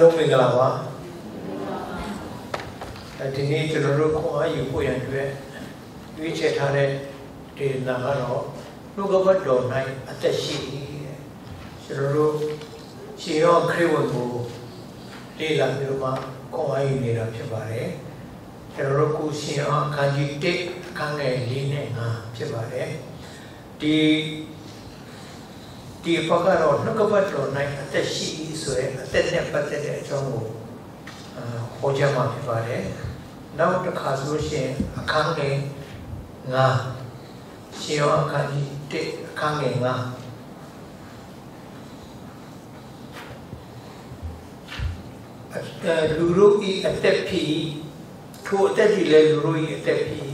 အားလုံးမင်္ဂလာပါဒီနေ့ကျွန်တော်တို့ခွန်အားယူဖို့ရန်အတွက်ရွေးချယ်ထားတဲ့ဒေသနာကတော့နှုတ်ကပတ်တော်၌အသက်ရှိတဲ့ကျွန်တော်တို့ရှင်ရောခရစ်ဝင်ကိုလေ့လာပြီးတော့မှခွန်အားယူနေတာဖြစ်ပါတယ်ကျွန်တော်တို့ကိုရှင်ရောအခန်းကြီး1အခန်းငယ်၄နဲ့5ဖြစ်ပါတယ်ဒီဒီဘက်ကတော့နှုတ်ကပတ်တော်၌အသက်ရှိ ဆိုရဲအသက်နဲ့ပတ်သက်တဲ့အကြောင်းကိုအာဟောကြားမှာဖြစ်ပါတယ်။နောက်တစ်ခါဆိုရှင်အခန်းငယ်9ရှင်ရောအခန်းကြီး1အခန်းငယ်9အဲလူတို့ဤအသက်ဖြစ်ထိုအသက်ကြီးလဲလူတို့ဤအသက်ဖြစ်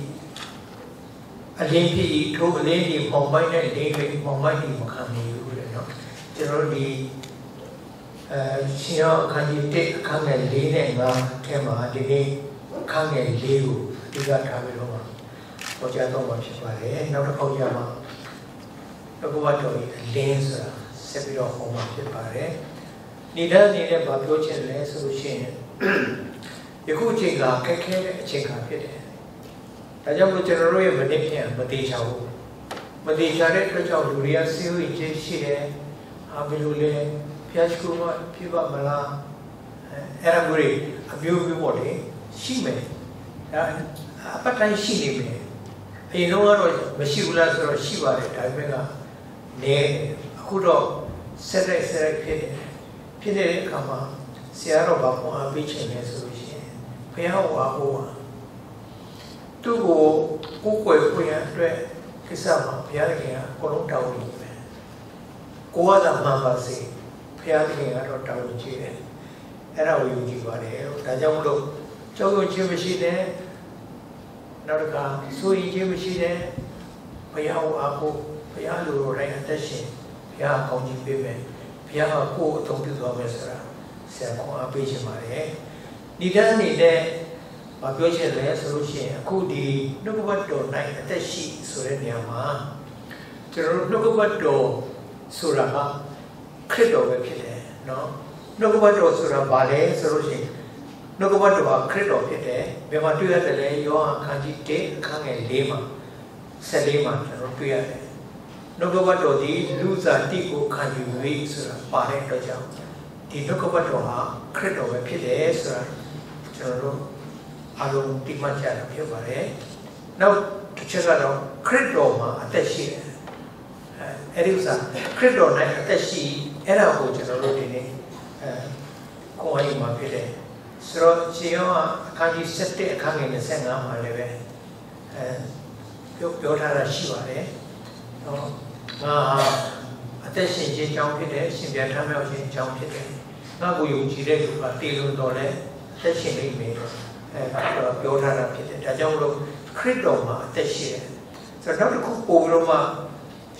အလင်းဖြစ်ထိုအလင်းဒီပုံပိုင်းနဲ့လင်းလေးပုံပိုင်းဒီမခံနိုင်ဘူးလေနော်ကျွန်တော်ဒီ အဲရှင်ရောအခန်းကြီး1အခန်းငယ်4နဲ့5ထဲမှာဒီနေ့အခန်းငယ်4ကိုအဓိကထားပြီးတော့ဟောကြားတော့မှာဖြစ်ပါတယ်နောက်တစ်ခေါက်ကြမှာဘုရားတော်ကြီးအလင်းဆိုတာဆက်ပြီးတော့ဟောမှာဖြစ်ပါတယ်နေတဲ့နေတဲ့ဘာပြောချင်လဲဆိုလို့ရှိရင်ယခုအချိန်ကခက်ခဲတဲ့အချိန်ကဖြစ်တယ်ဒါကြောင့်မို့ကျွန်တော်တို့ရဲ့မနစ်ပြန်မသေးချဘူးမသေးချတဲ့အတွက်ကြောင့်လူတွေကစီးဝေးခြင်းရှိတယ်အာဘယ်လိုလဲ ဖျားချိုးမဖြစ်ပါမလားအဲ့ဒါမျိုးတွေအမျိုးမျိုးပေါ့လေရှိမယ်ဒါအပတ်တိုင်းရှိနေမယ်အရင်တော့ကတော့မရှိဘူးလားဆိုတော့ရှိပါတယ်ဒါပေမဲ့ကနေအခုတော့ဆက်ရက်ဆက်ရက်ဖြစ်တယ်ဖြစ်တဲ့အခါမှာဆရာတော်ဘာမှအပေးချင်လဲဆိုလို့ရှိရင်ဘုရားဝါဟောပါသူ့ကိုကိုယ်ွယ်ဖွင့်ရအတွက်ကိစ္စမှာဘုရားခင်ကအကုန်လုံးတောင်းနေတယ်ကိုယ်ကသာမှန်ပါစေ ဘုရားခင်ကတော့တောင်းကြည့်တယ်အဲ့ဒါကိုယူကြည့်ပါတယ်ဒါကြောင့်မလို့ကြောက်ရွံ့ခြင်းမရှိတဲ့နောက်တစ်ခါဆိုရင်ခြင်းမရှိတဲ့ဘုရားဟောအားကိုဘုရားလူတော်တိုင်းအသက်ရှင်ဘုရားကောင်းကြီးပေးမယ်ဘုရားကကိုယ်အသုံးပြုသွားမယ်ဆိုတာဆရာခွန်အားပေးခြင်းပါတယ်ဒီတန်းနေတဲ့မပြောချင်လဲဆိုလို့ရှိရင်အခုဒီနှုတ်ကပတ်တော်၌အသက်ရှိဆိုတဲ့နေရာမှာကျွန်တော်တို့နှုတ်ကပတ်တော်ဆိုတာက ခရစ်တော်ပဲဖြစ်တယ်နော်နှုတ်ကပတ်တော်ဆိုတာဘာလဲဆိုလို့ရှိရင်နှုတ်ကပတ်တော်ကခရစ်တော်ဖြစ်တယ်ဘယ်မှာတွေ့ရတယ်လဲယောဟန်ခန်းကြီး1အခန်းငယ်4မှာ14မှာကျွန်တော်တွေ့ရတယ်နှုတ်ကပတ်တော်ဒီလူစားတိကိုခံယူပြီးဆိုတာပါတဲ့အတွက်ကြောင့်ဒီနှုတ်ကပတ်တော်ဟာခရစ်တော်ပဲဖြစ်တယ်ဆိုတာကျွန်တော်တို့အလုံးတိမှတ်ကြတာဖြစ်ပါတယ်။နောက်တစ်ချက်ကတော့ခရစ်တော်မှာအသက်ရှိတယ်။အဲအဲ့ဒီဥစ္စာခရစ်တော်၌အသက်ရှိ အဲ့ဒါကိုကျွန်တော်တို့ဒီနေ့အဲကိုယ်ဝိုင်းမှာဖြစ်တယ်။ဆိုတော့ရှင်ယောအခန်းကြီး7အခန်းငယ်25မှာလည်းပဲအဲပြောပြောထားတာရှိပါတယ်။ဟောငါအသက်ရှင်ခြင်းကြောင့်ဖြစ်တယ်ရှင်ပြန်ထမ်းမြောက်ခြင်းကြောင့်ဖြစ်တယ်။ငါကိုယုံကြည်တဲ့လူကတည်လွန်တော်လဲအသက်ရှင်နေမယ်။အဲပြောထားတာဖြစ်တယ်ဒါကြောင့်မလို့ခရစ်တော်မှာအသက်ရှိတယ်ဆိုတော့နောက်တစ်ခုပို့ပြီးတော့မှ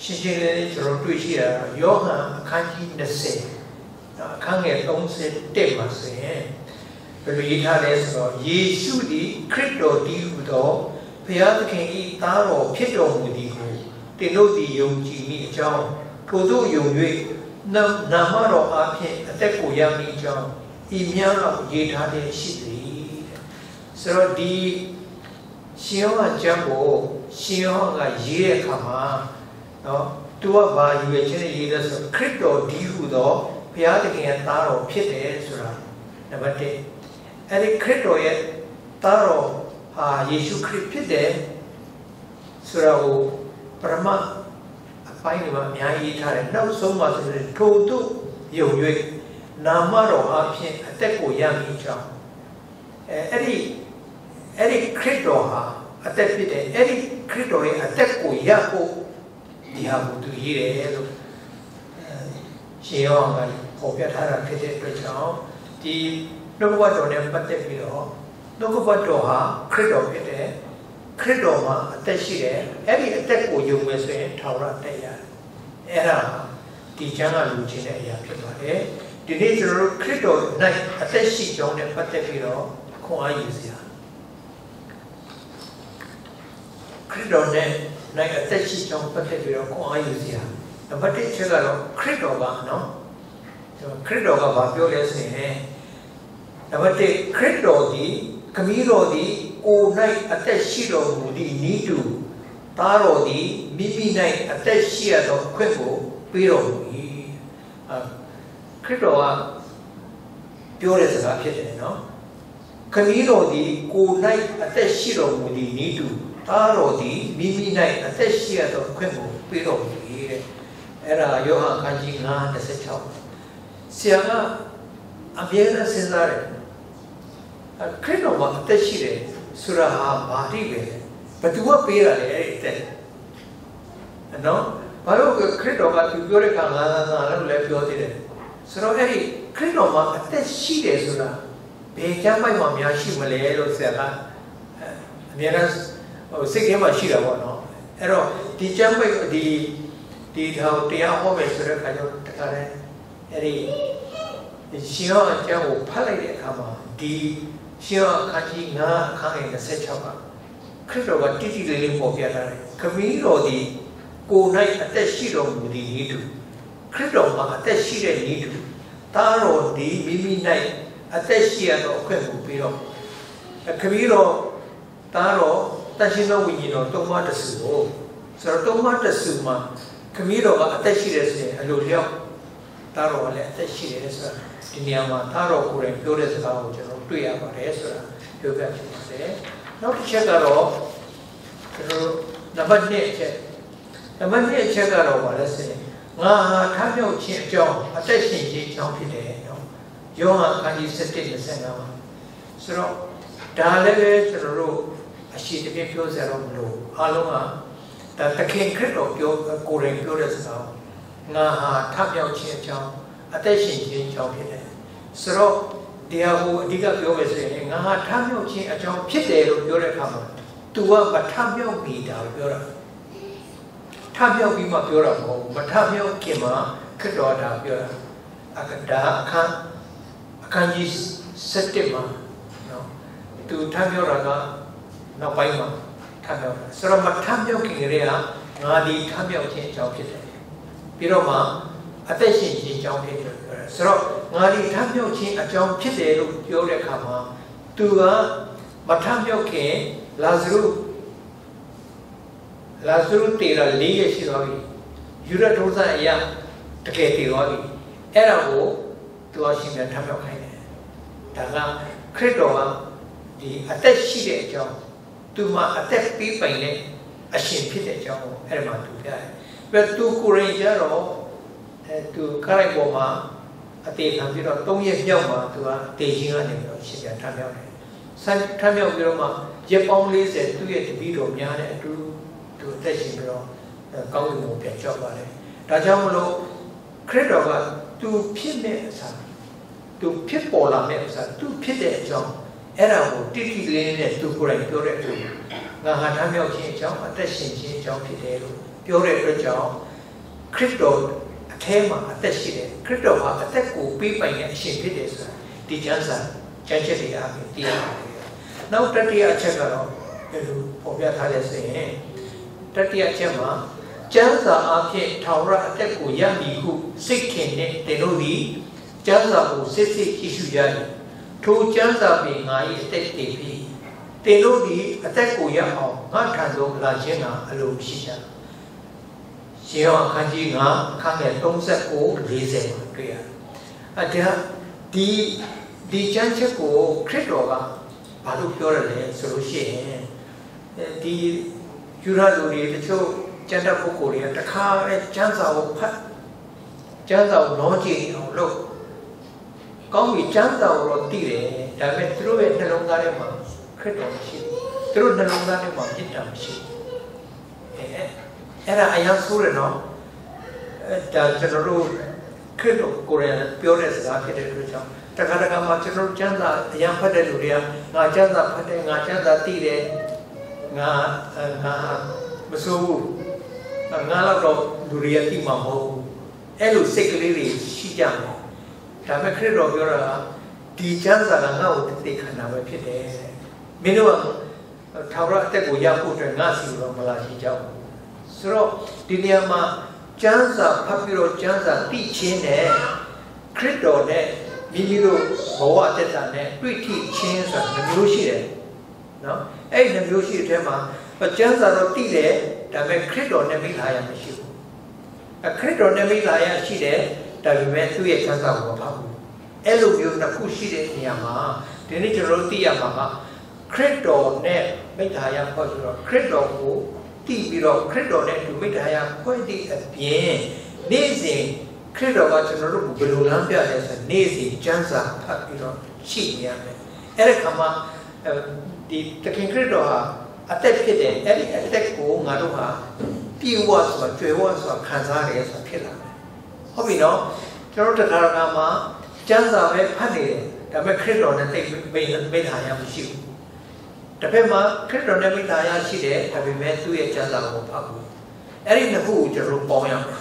ရှင်းရှင်းလင်းလင်းကျွန်တော်တွေ့ရှိတာယောဟန်အခန်းကြီး20အခန်းငယ်31မှာဆိုရင်ဘယ်လိုရေးထားလဲဆိုတော့ယေရှုသည်ခရစ်တော်တည်ဟူသောဘုရားသခင်၏သားတော်ဖြစ်တော်မူသည်ကိုတင်တို့သည်ယုံကြည်မိအကြောင်းထို့သို့ယုံ၍နာမတော်အားဖြင့်အသက်ကိုရမိအကြောင်းဤများတော့ရေးထားတဲ့ရှိသည်ဆိုတော့ဒီရှင်ယောဟန်ကျမ်းကိုရှင်ယောဟန်ကရေးတဲ့အခါမှာ နော်သူကဘာယူရခြင်းနဲ့ရေးလဲဆိုခရစ်တော်ဒီဟုသောဘုရားသခင်ရဲ့သားတော်ဖြစ်တယ်ဆိုတာနံပါတ်1အဲ့ဒီခရစ်တော်ရဲ့သားတော်ဟာယေရှုခရစ်ဖြစ်တယ်ဆိုတာကိုပရမအပိုင်းတွေမှာအများကြီးထားတယ်နောက်ဆုံးမှာဆိုရင်ထို့သို့ယုံ၍နာမတော်အဖြစ်အသက်ကိုရမည်ကြောင်းအဲအဲ့ဒီအဲ့ဒီခရစ်တော်ဟာအသက်ဖြစ်တယ်အဲ့ဒီခရစ်တော်ရဲ့အသက်ကိုရဖို့ ဒီဟာကိုသူရေးတယ်လို့ရှင်ယောဟန်ကပေါ်ပြထားတာဖြစ်တဲ့အတွက်ကြောင့်ဒီနှုတ်ကပတ်တော်နဲ့ပတ်သက်ပြီးတော့နှုတ်ကပတ်တော်ဟာခရစ်တော်ဖြစ်တယ်ခရစ်တော်မှာအသက်ရှိတယ်အဲ့ဒီအသက်ကိုယုံမယ်ဆိုရင်ထာဝရတက်ရတယ်အဲ့ဒါဒီကျမ်းကလူချင်းတဲ့အရာဖြစ်ပါတယ်ဒီနေ့ကျွန်တော်တို့ခရစ်တော်၌အသက်ရှိကြောင်းနဲ့ပတ်သက်ပြီးတော့ခွန်အားယူစရာခရစ်တော်နဲ့ နိုင်အသက်ရှိကြောင်းပတ်သက်ပြီးတော့ခွန်အားယူစရာနံပါတ်1ချက်ကတော့ခရစ်တော်ကနော်ခရစ်တော်ကဘာပြောလဲဆိုရင်နံပါတ်1ခရစ်တော်သည်ခမည်းတော်သည်ကိုယ်၌အသက်ရှိတော်မူသည့်ဤသူသားတော်သည်မိမိ၌အသက်ရှိရသောခွင့်ကိုပေးတော်မူ၏ခရစ်တော်ကပြောတဲ့စကားဖြစ်တယ်နော်ခမည်းတော်သည်ကိုယ်၌အသက်ရှိတော်မူသည့်ဤသူ သားတော်သည်မိမိ၌အသက်ရှိရသောခွင့်ကိုပေးတော်မူ၏တဲ့အဲ့ဒါယောဟန်ခန်းကြီး9:16ဆရာကအမြဲတမ်းစဉ်းစားတယ်ခရစ်တော်မှာအသက်ရှိတယ်ဆိုတာဟာဘာတိပဲဘသူကပေးရလဲအဲ့ဒီအသက်နော်ဘာလို့ခရစ်တော်ကသူပြောတဲ့ခါငါငါငါလို့လည်းပြောသေးတယ်ဆိုတော့အဲ့ဒီခရစ်တော်မှာအသက်ရှိတယ်ဆိုတာဘယ်ကျမ်းပိုက်မှာများရှိမလဲလို့ဆရာကအမြဲတမ်း ဟိုစိတ်ထဲမှာရှိတာပေါ့နော်အဲ့တော့ဒီကျမ်းပိုက်ဒီဒီထောင်တရားဟောမယ်ဆိုတဲ့ခါကျတော့တခါတည်းအဲ့ဒီရှင်ရောအကျမ်းကိုဖတ်လိုက်တဲ့အခါမှာဒီရှင်ရောအခန်းကြီး9အခန်းငယ်26ကခရစ်တော်ကတိတိလေးလေးပေါ်ပြထားတယ်ခမည်းတော်ဒီကိုယ်၌အသက်ရှိတော်မူသည်ဤသူခရစ်တော်မှာအသက်ရှိတဲ့ဤသူသားတော်ဒီမိမိ၌အသက်ရှိရသောအခွင့်ကိုပြီးတော့ခမည်းတော်သားတော် တန်ရှင်းသောဝိညာဉ်တော်သုံးပါးတဆူကိုဆိုတော့သုံးပါးတဆူမှာခမည်းတော်ကအသက်ရှိတယ်ဆိုရင်အလိုလျောက်သားတော်ကလည်းအသက်ရှိတယ်ဆိုတာဒီနေရာမှာသားတော်ကိုယ်တိုင်ပြောတဲ့စကားကိုကျွန်တော်တွေ့ရပါတယ်ဆိုတာပြောပြချင်ပါတယ်နောက်တစ်ချက်ကတော့ကျွန်တော်နံပါတ်1အချက်နံပါတ်2အချက်ကတော့ဘာလဲဆိုရင်ငါဟာထမ်းမြောက်ခြင်းအကြောင်းအသက်ရှင်ခြင်းအကြောင်းဖြစ်တယ်နော်ယောဟန်ခန်းကြီး7 25မှာဆိုတော့ဒါလည်းပဲကျွန်တော်တို့ အရှိတပြည့်ပြောစရာတော့မလိုအားလုံးကဒါတခင်ခရစ်တော်ပြောကိုယ်တိုင်ပြောတဲ့စကားငါဟာထမြောက်ခြင်းအကြောင်းအသက်ရှင်ခြင်းအကြောင်းဖြစ်တယ်ဆိုတော့တရားကိုအဓိကပြောမယ်ဆိုရင်ငါဟာထမြောက်ခြင်းအကြောင်းဖြစ်တယ်လို့ပြောတဲ့အခါမှာ तू ကမထမြောက်မိတာလို့ပြောတာထမြောက်ပြီးမှပြောတာမဟုတ်ဘူးမထမြောက်ခင်မှာခရစ်တော်ဒါပြောတာအခဒါအခန်းအခန်းကြီး7မှာနော် तू ထမြောက်တာက နောက်ပိုင်းမှာထမြောက်တာဆိုတော့မထမြောက်ခင်ကလေးကငါဒီထမြောက်ခြင်းအကြောင်းဖြစ်တယ်ပြီးတော့မှအသက်ရှင်ခြင်းအကြောင်းဖြစ်တယ်ပြောတယ်ဆိုတော့ငါဒီထမြောက်ခြင်းအကြောင်းဖြစ်တယ်လို့ပြောတဲ့အခါမှာ तू ကမထမြောက်ခင်လာဇရုလာဇရုတေရာ၄ရက်ရှိသွားပြီယူရဒုစအရာတကယ်တည်သွားပြီအဲ့ဒါကိုသူအရှင်ပြန်ထမြောက်ခိုင်းတယ်ဒါကခရစ်တော်ကဒီအသက်ရှိတဲ့အကြောင်း သူမှာအသက်ပြီးပိုင်တဲ့အရှင်ဖြစ်တဲ့အကြောင်းကိုအဲ့ဒါမှသူပြတယ်ပြီးတော့သူကိုယ်ရင်ကြတော့အဲသူခရိုက်ပေါ်မှာအသေးခံပြီးတော့၃ရက်မြောက်မှာသူကတေချင်းကနေပြီးတော့ရှင်ပြန်ထမြောက်တယ်ဆက်ထမြောက်ပြီးတော့မှရက်ပေါင်း40သူ့ရဲ့တပည့်တော်များတဲ့အတူသူအသက်ရှင်ပြီးတော့ကောင်းကင်ဘုံပြန်ကြောက်ပါတယ်ဒါကြောင့်မလို့ခရစ်တော်ကသူဖြစ်တဲ့အစားသူဖြစ်ပေါ်လာတဲ့အစားသူဖြစ်တဲ့အကြောင်း အဲ့ဒါကိုတိတိလေးနဲ့သူကိုယ်တိုင်ပြောတဲ့အတွက်ငါဟာထမြောက်ခြင်းအကြောင်းအသက်ရှင်ခြင်းအကြောင်းဖြစ်တယ်လို့ပြောတဲ့အတွက်ကြောင့်ခရစ်တော်အထဲမှာအသက်ရှိတယ်ခရစ်တော်ဟာအသက်ကိုပေးပိုင်တဲ့အရှင်ဖြစ်တယ်ဆိုတာဒီကျမ်းစာကျမ်းချက်တွေအားဖြင့်သိရပါတယ်။နောက်တတိယအချက်ကတော့ဘယ်လိုပေါ်ပြထားလဲဆိုရင်တတိယအချက်မှာကျမ်းစာအားဖြင့်ထာဝရအသက်ကိုရမည်ဟုစိတ်ထင်တဲ့တင်တို့သည်ကျမ်းစာကိုစစ်စစ်ကြည့်ရှုကြ၏ ထိုကျမ်းစာပင်ငါ၏အသက်တည်ပြီတင်တို့သည်အသက်ကိုရအောင်ငါထံသို့လာခြင်းကအလိုရှိကြရှင်ယောအခန်းကြီး9အခန်းငယ်39 40မှာတွေ့ရတယ်။အဲဒါဒီဒီကျမ်းချက်ကိုခရစ်တော်ကဘာလို့ပြောရလဲဆိုလို့ရှိရင်ဒီယူရလူတွေတချို့ကျမ်းတဲ့ပုဂ္ဂိုလ်တွေကတခါလဲကျမ်းစာကိုဖတ်ကျမ်းစာကိုလောကြည့်အောင်လုပ် ကောင်းပြီကျမ်းစာကိုတော့သိတယ်ဒါပေမဲ့သူတို့ရဲ့နှလုံးသားထဲမှာခရစ်တော်မရှိဘူးသူတို့နှလုံးသားထဲမှာမြတ်တာမရှိဘူးအဲအဲ့ဒါအရင်ဆိုးတယ်နော်အဲဒါကျွန်တော်တို့ခရစ်တော်ကိုယ်ရပြောတဲ့စကားဖြစ်တဲ့အတွက်ကြောင့်တခါတခါမှကျွန်တော်ကျမ်းစာအရင်ဖတ်တဲ့လူတွေကငါကျမ်းစာဖတ်တယ်ငါကျမ်းစာသိတယ်ငါငါမဆိုးဘူးငါတော့လူတွေကသိမှာမဟုတ်ဘူးအဲ့လိုစိတ်ကလေးတွေရှိကြတယ် ဒါပေမဲ့ခရစ်တော်ပြောတာကဒီကျမ်းစာကငါ့ကိုသိခန္ဓာပဲဖြစ်တယ်မင်းတို့ကထာဝရအသက်ကိုရဖို့အတွက်ငါစီတော့မလာရှိကြဘူးဆိုတော့ဒီနေရာမှာကျမ်းစာဖတ်ပြီးတော့ကျမ်းစာသိချင်းနဲ့ခရစ်တော်နဲ့မိမိတို့ဘဝအသက်တာနဲ့တွေ့ထိချင်းဆိုတာနှမျိုးရှိတယ်နော်အဲ့ဒီနှမျိုးရှိတဲ့မှာကျမ်းစာတော့တည်တယ်ဒါပေမဲ့ခရစ်တော်နဲ့မိလာရမရှိဘူးအခရစ်တော်နဲ့မိလာရရှိတယ် ဒါပေမဲ့သူ့ရဲ့ကျမ်းစာကိုမဖတ်ဘူးအဲ့လိုမျိုးတစ်ခုရှိတဲ့နေရာမှာဒီနေ့ကျွန်တော်တို့သိရမှာကခရစ်တော်နဲ့မိသားရဖွဲ့ဆိုတော့ခရစ်တော်ကိုတည်ပြီးတော့ခရစ်တော်နဲ့သူမိသားရဖွဲ့သည့်အပြင်နေ့စဉ်ခရစ်တော်ကကျွန်တော်တို့ကိုဘယ်လိုလမ်းပြလဲဆိုနေ့စဉ်ကျမ်းစာဖတ်ပြီးတော့ရှိနေရမယ်အဲ့ဒီခါမှာဒီတခင်ခရစ်တော်ဟာအသက်ဖြစ်တယ်အဲ့ဒီအသက်ကိုငါတို့ဟာပြေဝဆိုတာကျွယ်ဝဆိုတာခံစားရတယ်ဆိုတာဖြစ်လာတယ် ဟုတ်ပြီနော်ကျွန်တော်တရားကမှာကျမ်းစာပဲဖတ်နေတယ်ဒါပေမဲ့ခရစ်တော်နဲ့သိမိမိသားရမရှိဘူးတစ်ဖက်မှာခရစ်တော်နဲ့မိသားရရှိတယ်ဒါပေမဲ့သူ့ရဲ့ကျမ်းစာကိုဖတ်ဘူးအဲ့ဒီနှစ်ခုကိုကျွန်တော်တို့ပေါင်းရမယ်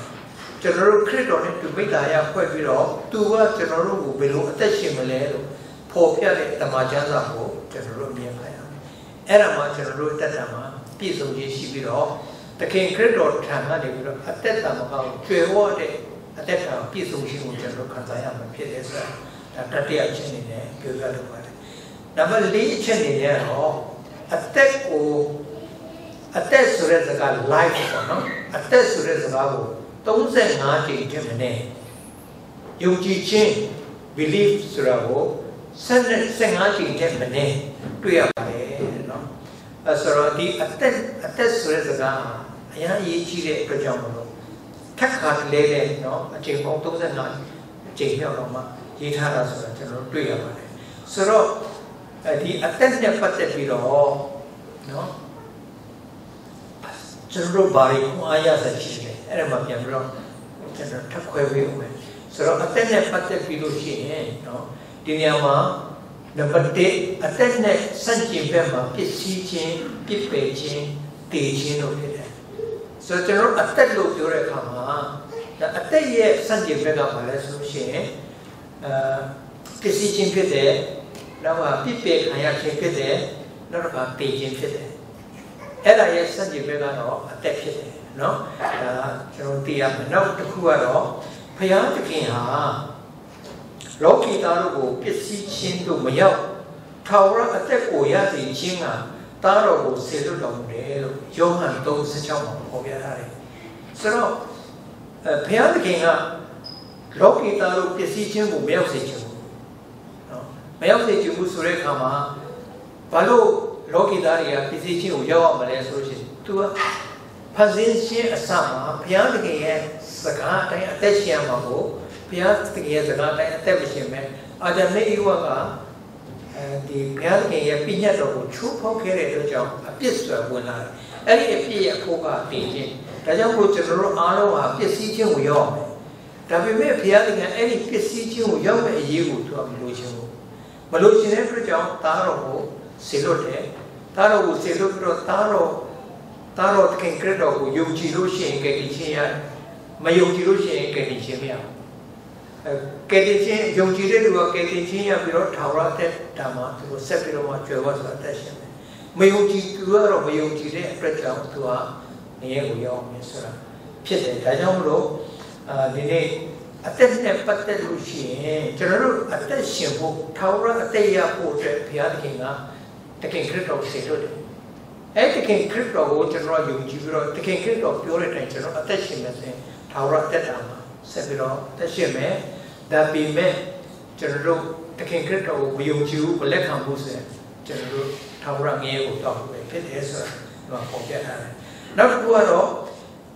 ကျွန်တော်တို့ခရစ်တော်နဲ့သူမိသားရဖွဲ့ပြီးတော့သူကကျွန်တော်တို့ကိုဘယ်လိုအသက်ရှင်မလဲလို့ပေါ်ပြတဲ့တမန်ကျမ်းစာကိုကျွန်တော်တို့မြင်ပါရမယ်အဲ့ဒါမှကျွန်တော်တို့တက်တာမှာပြည့်စုံခြင်းရှိပြီးတော့တခင်ခရစ်တော်ထံကနေပြီးတော့အသက်တာမကောင်းကျွယ်ဝတဲ့ အသက်တာပြည့်စုံခြင်းကိုကျွန်တော်တို့ခံစားရမှာဖြစ်တယ်ဆိုတာဒါတတိယအချက်အနေနဲ့ပြောပြလိုပါတယ်နံပါတ်၄အချက်အနေနဲ့တော့အသက်ကိုအသက်ဆိုတဲ့စကား life ပေါ့နော်အသက်ဆိုတဲ့စကားကို35ကြိမ်ထက်မနည်းယုံကြည်ခြင်း belief ဆိုတာကို15ကြိမ်ထက်မနည်းတွေ့ရပါတယ်နော်အဲဆိုတော့ဒီအသက်အသက်ဆိုတဲ့စကားအရင်အရေးကြီးတဲ့အတွက်ကြောင့်မလို့ ထက်ခါလဲလဲနော်အချိန်ပေါင်း35ကြိမ်မြောက်တော့မှရေးထားတာဆိုတာကျွန်တော်တွေ့ရပါတယ်ဆိုတော့ဒီအသက်နဲ့ပတ်သက်ပြီးတော့နော်ကျွန်တော်ဘာတွေခွန်အားရဆက်ရှိတယ်အဲ့ဒါမှပြန်ပြီးတော့ကျွန်တော်ထပ်ခွဲပေးဦးမယ်ဆိုတော့အသက်နဲ့ပတ်သက်ပြီးလို့ရှိရင်နော်ဒီနေရာမှာနံပါတ်1အသက်နဲ့စန့်ကျင်ဘက်မှာပစ္စည်းချင်းပြစ်ပယ်ခြင်းတည်ခြင်းတို့ဖြစ်တယ် ဆိုတော့ကျွန်တော်အသက်လို့ပြောတဲ့အခါမှာဒါအသက်ရဲ့စံကျင်ဘက်ကပါလဲဆိုရှင်အာကစီချင်းဖြစ်တယ်နောက်ဟာပြစ်ပယ်ခံရခြင်းဖြစ်တယ်နောက်တစ်ခါပေခြင်းဖြစ်တယ်အဲ့ဒါရဲ့စံကျင်ဘက်ကတော့အသက်ဖြစ်တယ်နော်ဒါကျွန်တော်သိရမယ်နောက်တစ်ခုကတော့ဘုရားသခင်ဟာလောကီသားတို့ကိုပစ္စည်းချင်းတို့မရောက်ထာဝရအသက်ကိုရစေခြင်းက သားတော်ကိုစေလွတ်တော်မူတယ်လို့ယောဟန်3:16မှာပေါ်ပြထားတယ်ဆိုတော့ဘုရားသခင်ကလောကီသားတို့ပစ္စည်းချင်းကိုမရောက်စေချင်ဘူးနော်မရောက်စေချင်ဘူးဆိုတဲ့အခါမှာဘာလို့လောကီသားတွေကပစ္စည်းချင်းကိုရောက်အောင်မလဲဆိုလို့ရှိရင် तू ကဖန်ဆင်းခြင်းအစမှာဘုရားသခင်ရဲ့စကားအတိုင်းအသက်ရှင်မှာကိုဘုရားသခင်ရဲ့စကားအတိုင်းအသက်မရှင်ပဲအာဒမေအိဝါက အဲဒီဘုရားသခင်ရဲ့ပြည့်ညတ်တော်ကိုချိုးဖောက်ခဲ့တဲ့အတွက်ကြောင့်အပြစ်ဆွဲဝင်လာတယ်။အဲ့ဒီအပြစ်ရဲ့အဖို့ကတည်ခြင်း။ဒါကြောင့်မို့ကျွန်တော်တို့အားလုံးဟာပစ္စည်းချင်းကိုရောက်အောင်။ဒါပေမဲ့ဘုရားသခင်အဲ့ဒီပစ္စည်းချင်းကိုရောက်မဲ့အရေးကိုသူကမလို့ခြင်းဘူး။မလို့ခြင်းတဲ့အတွက်ကြောင့်သားတော်ကိုစေလွတ်တယ်သားတော်ကိုစေလွတ်ပြီးတော့သားတော်သားတော်သခင်ခရစ်တော်ကိုယုံကြည်လို့ရှိရင်ကယ်တင်ခြင်းရမယုံကြည်လို့ရှိရင်ကယ်တင်ခြင်းမရဘူး ကယ်တင်ခြင်းယုံကြည်တဲ့လူကကယ်တင်ခြင်းရပြီးတော့ထာဝရတဲ့ဓမ္မသူကိုဆက်ပြီးတော့မှကျွယ်ဝဆိုတာတက်ရှင်တယ်မယုံကြည်သူကတော့မယုံကြည်တဲ့အတွက်ကြောင့်သူကနေရာကိုရောက်မယ်ဆိုတာဖြစ်တယ်ဒါကြောင့်မလို့အာဒီနေ့အသက်နဲ့ပတ်သက်လို့ရှိရင်ကျွန်တော်တို့အသက်ရှင်ဖို့ထာဝရအသက်ရဖို့အတွက်ဘုရားသခင်ကတခင်ခရစ်တော်စေလို့တယ်အဲ့တခင်ခရစ်တော်ကိုကျွန်တော်ယုံကြည်ပြီးတော့တခင်ခရစ်တော်ပြောတဲ့အတိုင်းကျွန်တော်အသက်ရှင်မယ်ဆိုရင်ထာဝရအသက်တာမှာဆက်ပြီးတော့အသက်ရှင်မယ် ဒါပေမဲ့ကျွန်တော်တို့တခင်ခရစ်တော်ကိုမယုံကြည်ဘူးမလက်ခံဘူးဆိုရင်ကျွန်တော်တို့ထာဝရငရဲကိုတောက်ပဲဖြစ်တယ်ဆိုတာတော့ပေါ်ပြထားတယ်နောက်တစ်ခုကတော့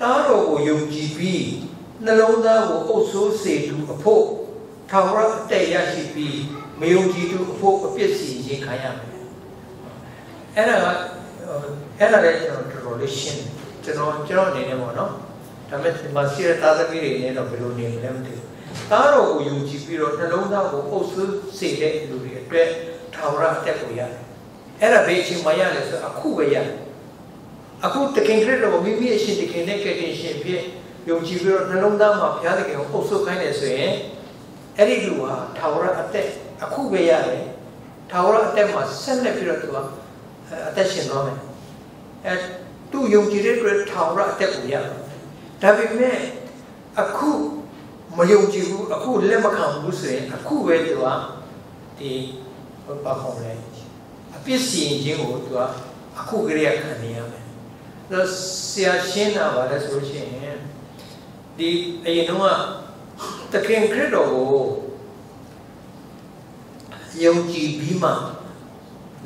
တားတော်ကိုယုံကြည်ပြီးနှလုံးသားကိုအုပ်ဆိုးစေသူအဖို့ထာဝရအသက်ရရှိပြီးမယုံကြည်သူအဖို့အပြစ်စီရင်ခံရမယ်အဲ့ဒါကအဲ့ဒါလည်းကျွန်တော်တော်တော်လေးရှင်းကျွန်တော်ကျွန်တော်အနေနဲ့ပေါ့နော်ဒါပေမဲ့ဒီမှာစီရသားသမီးတွေနဲ့တော့ဘယ်လိုနေမလဲမသိဘူး သားတော်ကိုယုံကြည်ပြီးတော့နှလုံးသားကိုအုပ်ဆိုးစေတဲ့လူတွေအတွက်ထာဝရအသက်ကိုရတယ်အဲ့ဒါဘယ်အချိန်မှရလဲဆိုအခုပဲရတယ်အခုတခင်ခရစ်တော်မိမိအရှင်တခင်နဲ့ကယ်တင်ရှင်ဖြစ်ယုံကြည်ပြီးတော့နှလုံးသားမှာဘုရားသခင်ကိုအုပ်ဆိုးခိုင်းတယ်ဆိုရင်အဲ့ဒီလူဟာထာဝရအသက်အခုပဲရတယ်ထာဝရအသက်မှာဆက်လက်ပြီးတော့သူကအသက်ရှင်သွားမယ်အဲသူယုံကြည်တဲ့အတွက်ထာဝရအသက်ကိုရတယ်ဒါပေမဲ့အခု မယုံကြည်ဘူးအခုလက်မခံဘူးဆိုရင်အခုပဲသူကဒီဘာခေါ်လဲအပြစ်စီရင်ခြင်းကိုသူကအခုကလေးကခံနေရမယ်။ဒါဆရာရှင်းတာပါလဲဆိုလို့ရှိရင်ဒီအရင်တော့တခင်ခရစ်တော်ကိုယုံကြည်ပြီးမှ